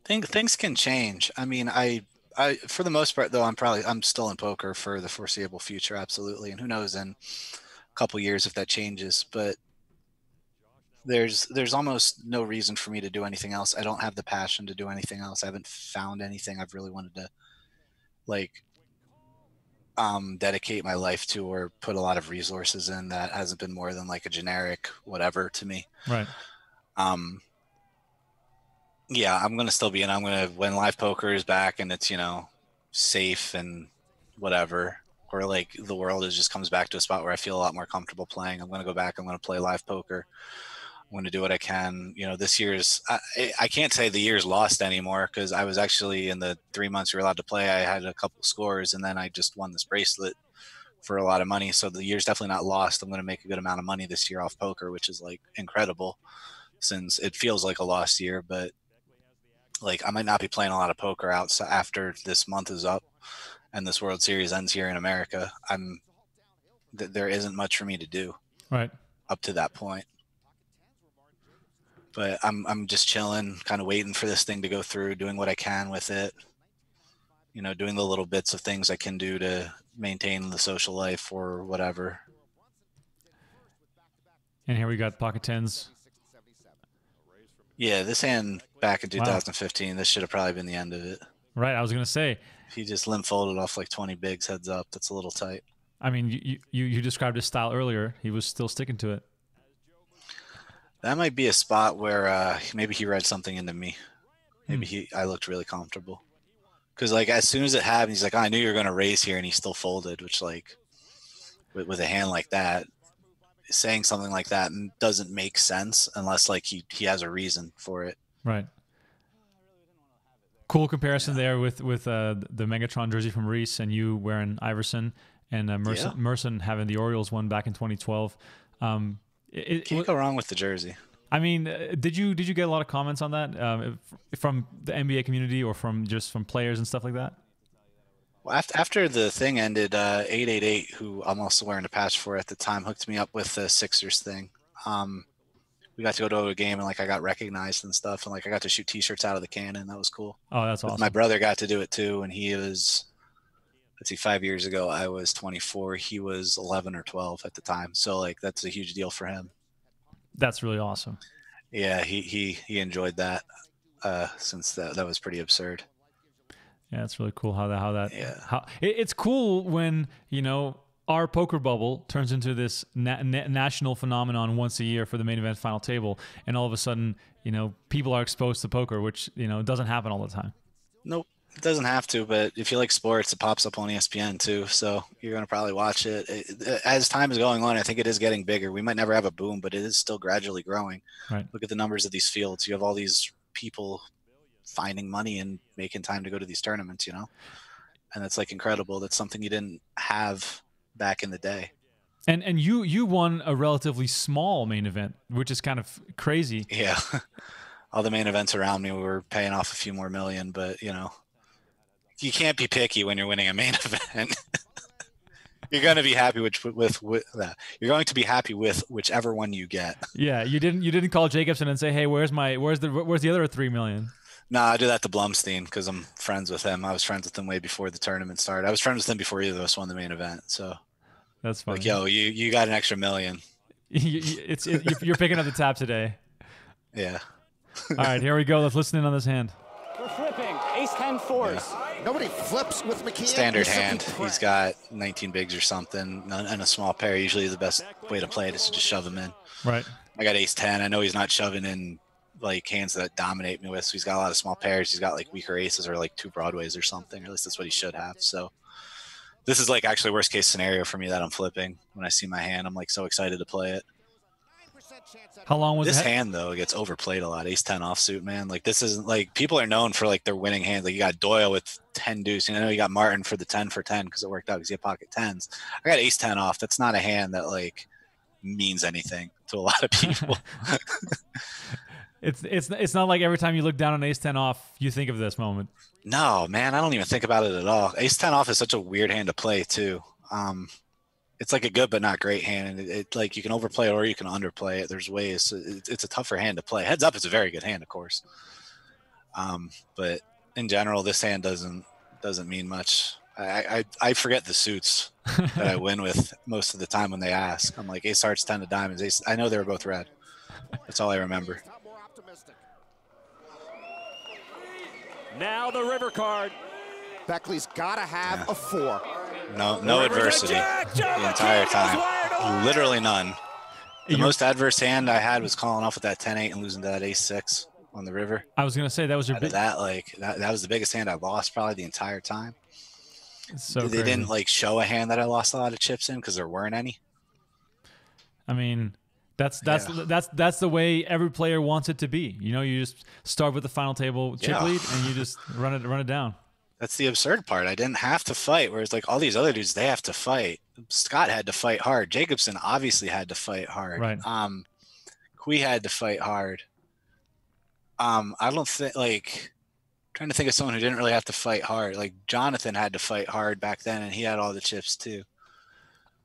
Speaker 1: Think things can change. I mean, I I for the most part though, I'm probably I'm still in poker for the foreseeable future, absolutely. And who knows in a couple years if that changes, but there's there's almost no reason for me to do anything else. I don't have the passion to do anything else. I haven't found anything I've really wanted to like um dedicate my life to or put a lot of resources in that hasn't been more than like a generic whatever to me
Speaker 2: Right.
Speaker 1: um yeah i'm gonna still be in i'm gonna when live poker is back and it's you know safe and whatever or like the world is just comes back to a spot where i feel a lot more comfortable playing i'm gonna go back i'm gonna play live poker i'm gonna do what i can you know this year's i, I can't say the year's lost anymore because i was actually in the three months we were allowed to play i had a couple scores and then i just won this bracelet for a lot of money so the year's definitely not lost i'm gonna make a good amount of money this year off poker which is like incredible since it feels like a lost year, but like I might not be playing a lot of poker out after this month is up and this World Series ends here in America. I'm th- there isn't much for me to do
Speaker 2: Right.
Speaker 1: up to that point. But I'm I'm just chilling, kind of waiting for this thing to go through, doing what I can with it. You know, doing the little bits of things I can do to maintain the social life or whatever.
Speaker 2: And here we got pocket tens.
Speaker 1: Yeah, this hand back in
Speaker 2: Wow.
Speaker 1: 2015, this should have probably been the end of it.
Speaker 2: Right. I was gonna say.
Speaker 1: If he just limp folded off like 20 bigs heads up, that's a little tight.
Speaker 2: I mean, you, you you described his style earlier. He was still sticking to it.
Speaker 1: That might be a spot where uh, maybe he read something into me. Maybe
Speaker 2: Hmm.
Speaker 1: he I looked really comfortable. Because like as soon as it happened, he's like, "Oh, I knew you were going to raise here, and he still folded. Which like with, with a hand like that, saying something like that doesn't make sense unless like he he has a reason for it.
Speaker 2: Right. Cool comparison yeah. there with with uh, the Megatron jersey from Riess and you wearing Iverson and uh, Merson, yeah. Merson having the Orioles one back in 2012. Um,
Speaker 1: it, Can't go wrong with the jersey.
Speaker 2: I mean, uh, did you did you get a lot of comments on that um, from the NBA community or from just from players and stuff like that?
Speaker 1: Well, after, after the thing ended, uh, 888, who I'm also wearing a patch for at the time, hooked me up with the Sixers thing. Um, we got to go to a game and like I got recognized and stuff, and like I got to shoot T-shirts out of the cannon. That was cool.
Speaker 2: Oh, that's awesome.
Speaker 1: My brother got to do it too, and he was let's see, five years ago I was 24. He was 11 or 12 at the time, so like that's a huge deal for him.
Speaker 2: That's really awesome.
Speaker 1: Yeah, he he he enjoyed that uh, since that that was pretty absurd.
Speaker 2: Yeah, it's really cool how that how that
Speaker 1: yeah.
Speaker 2: how it, it's cool when you know our poker bubble turns into this na- na- national phenomenon once a year for the main event final table, and all of a sudden, you know, people are exposed to poker, which you know doesn't happen all the time.
Speaker 1: Nope, it doesn't have to. But if you like sports, it pops up on ESPN too, so you're gonna probably watch it. it. As time is going on, I think it is getting bigger. We might never have a boom, but it is still gradually growing.
Speaker 2: Right.
Speaker 1: Look at the numbers of these fields. You have all these people finding money and making time to go to these tournaments, you know? And it's like incredible. That's something you didn't have back in the day.
Speaker 2: And and you you won a relatively small main event, which is kind of crazy.
Speaker 1: Yeah. (laughs) all the main events around me were paying off a few more million, but you know, you can't be picky when you're winning a main (laughs) event. you're going to be happy with with, with uh, you're going to be happy with whichever one you get.
Speaker 2: Yeah, you didn't you didn't call Jacobsen and say, "Hey, where's my where's the where's the other 3 million?"
Speaker 1: No, I do that to Blumstein because I'm friends with him. I was friends with him way before the tournament started. I was friends with him before either of us won the main event. So
Speaker 2: that's fine.
Speaker 1: Like, yo, you you got an extra million. (laughs)
Speaker 2: it's it, you're picking up the tab today.
Speaker 1: Yeah.
Speaker 2: All right, here we go. Let's listen in on this hand.
Speaker 5: We're flipping ace ten fours.
Speaker 4: Yeah. Nobody flips with McKeehen.
Speaker 1: Standard hand. He's got 19 bigs or something and a small pair. Usually the best way to play it is to just shove him in.
Speaker 2: Right.
Speaker 1: I got ace 10. I know he's not shoving in like hands that dominate me with. So he's got a lot of small pairs. He's got like weaker aces or like two broadways or something. Or at least that's what he should have. So this is like actually worst case scenario for me that I'm flipping. When I see my hand, I'm like so excited to play it.
Speaker 2: How long was
Speaker 1: this
Speaker 2: that?
Speaker 1: hand though gets overplayed a lot. Ace ten offsuit, man. Like this isn't like people are known for like their winning hands. Like you got Doyle with ten deuce. You know you got Martin for the ten for ten because it worked out because he had pocket tens. I got ace ten off. That's not a hand that like means anything to a (laughs) lot of people. (laughs)
Speaker 2: It's it's it's not like every time you look down on ace ten off, you think of this moment.
Speaker 1: No, man, I don't even think about it at all. Ace ten off is such a weird hand to play too. Um, it's like a good but not great hand, and it, it like you can overplay it or you can underplay it. There's ways. It, it's a tougher hand to play. Heads up, it's a very good hand, of course. Um, but in general, this hand doesn't doesn't mean much. I, I, I forget the suits that I (laughs) win with most of the time when they ask. I'm like ace hearts, ten of diamonds. Ace, I know they were both red. That's all I remember.
Speaker 3: Now the river card.
Speaker 4: Beckley's got to have yeah. a four.
Speaker 1: No, no adversity the entire time. Literally none. The You're, most adverse hand I had was calling off with that 10-8 and losing to that ace-6 on the river.
Speaker 2: I was gonna say that was your
Speaker 1: big... that like that, that was the biggest hand I lost probably the entire time.
Speaker 2: So
Speaker 1: they
Speaker 2: crazy.
Speaker 1: didn't like show a hand that I lost a lot of chips in because there weren't any.
Speaker 2: I mean, that's that's yeah. that's that's the way every player wants it to be. You know, you just start with the final table chip yeah. lead and you just run it run it down.
Speaker 1: That's the absurd part. I didn't have to fight, whereas like all these other dudes, they have to fight. Scott had to fight hard. Jacobsen obviously had to fight hard.
Speaker 2: Right.
Speaker 1: Um, Qui had to fight hard. Um, I don't think like trying to think of someone who didn't really have to fight hard. Like Jonathan had to fight hard back then, and he had all the chips too.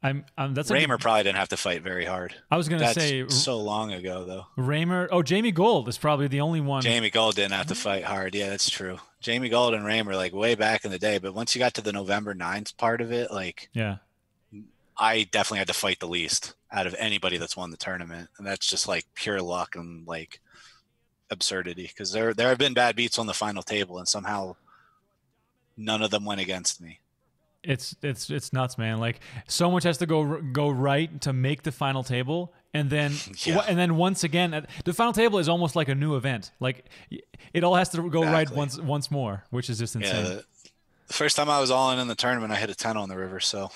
Speaker 2: I'm, I'm that's
Speaker 1: Raymer probably didn't have to fight very hard.
Speaker 2: I was gonna
Speaker 1: that's
Speaker 2: say
Speaker 1: so long ago though.
Speaker 2: Raymer, oh Jamie Gold is probably the only one.
Speaker 1: Jamie Gold didn't have to fight hard. Yeah, that's true. Jamie Gold and Raymer like way back in the day, but once you got to the November 9th part of it, like
Speaker 2: yeah,
Speaker 1: I definitely had to fight the least out of anybody that's won the tournament, and that's just like pure luck and like absurdity because there there have been bad beats on the final table, and somehow none of them went against me
Speaker 2: it's it's it's nuts, man. Like so much has to go go right to make the final table, and then (laughs) yeah. and then once again, the final table is almost like a new event. Like it all has to go exactly. right once once more, which is just insane.
Speaker 1: Yeah, the, first time I was all in in the tournament, I hit a ten on the river. So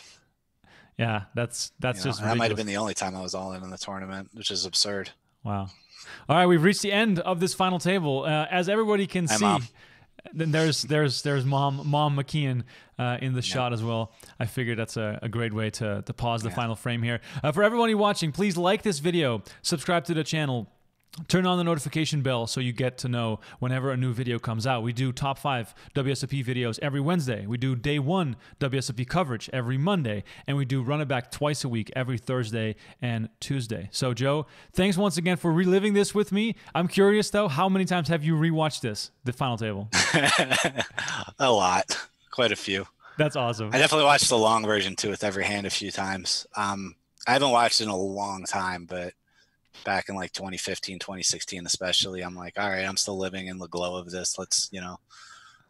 Speaker 2: Yeah, that's that's
Speaker 1: You know,
Speaker 2: just
Speaker 1: that might have been the only time I was all in in the tournament, which is absurd.
Speaker 2: Wow. All right, we've reached the end of this final table. Uh, as everybody can see. Then there's there's there's mom mom McKeehen uh, in the shot as well. I figured that's a, a great way to to pause the final frame here. Uh, for everybody watching, please like this video, subscribe to the channel. Turn on the notification bell so you get to know whenever a new video comes out. We do top five WSOP videos every Wednesday. We do day one WSOP coverage every Monday. And we do run it back twice a week, every Thursday and Tuesday. So, Joe, thanks once again for reliving this with me. I'm curious, though, how many times have you rewatched this, the final table? (laughs)
Speaker 1: a lot, quite a few.
Speaker 2: That's awesome.
Speaker 1: I definitely watched the long version too with every hand a few times. Um, I haven't watched it in a long time, but back in like 2015, 2016, especially, I'm like, all right, I'm still living in the glow of this. Let's, you know,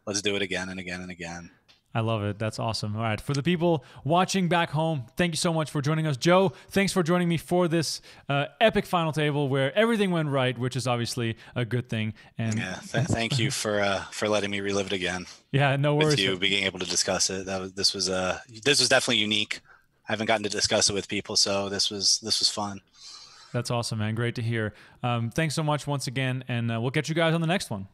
Speaker 1: let's do it again and again and again.
Speaker 2: I love it. That's awesome. All right. For the people watching back home, thank you so much for joining us. Joe, thanks for joining me for this uh, epic final table where everything went right, which is obviously a good thing. And
Speaker 1: Yeah, th- thank you for uh, for letting me relive it again
Speaker 2: yeah, no worries.
Speaker 1: with you, being able to discuss it. That was this was uh this was definitely unique. I haven't gotten to discuss it with people, so this was this was fun.
Speaker 2: That's awesome, man. Great to hear. Um, thanks so much once again, and uh, we'll get you guys on the next one.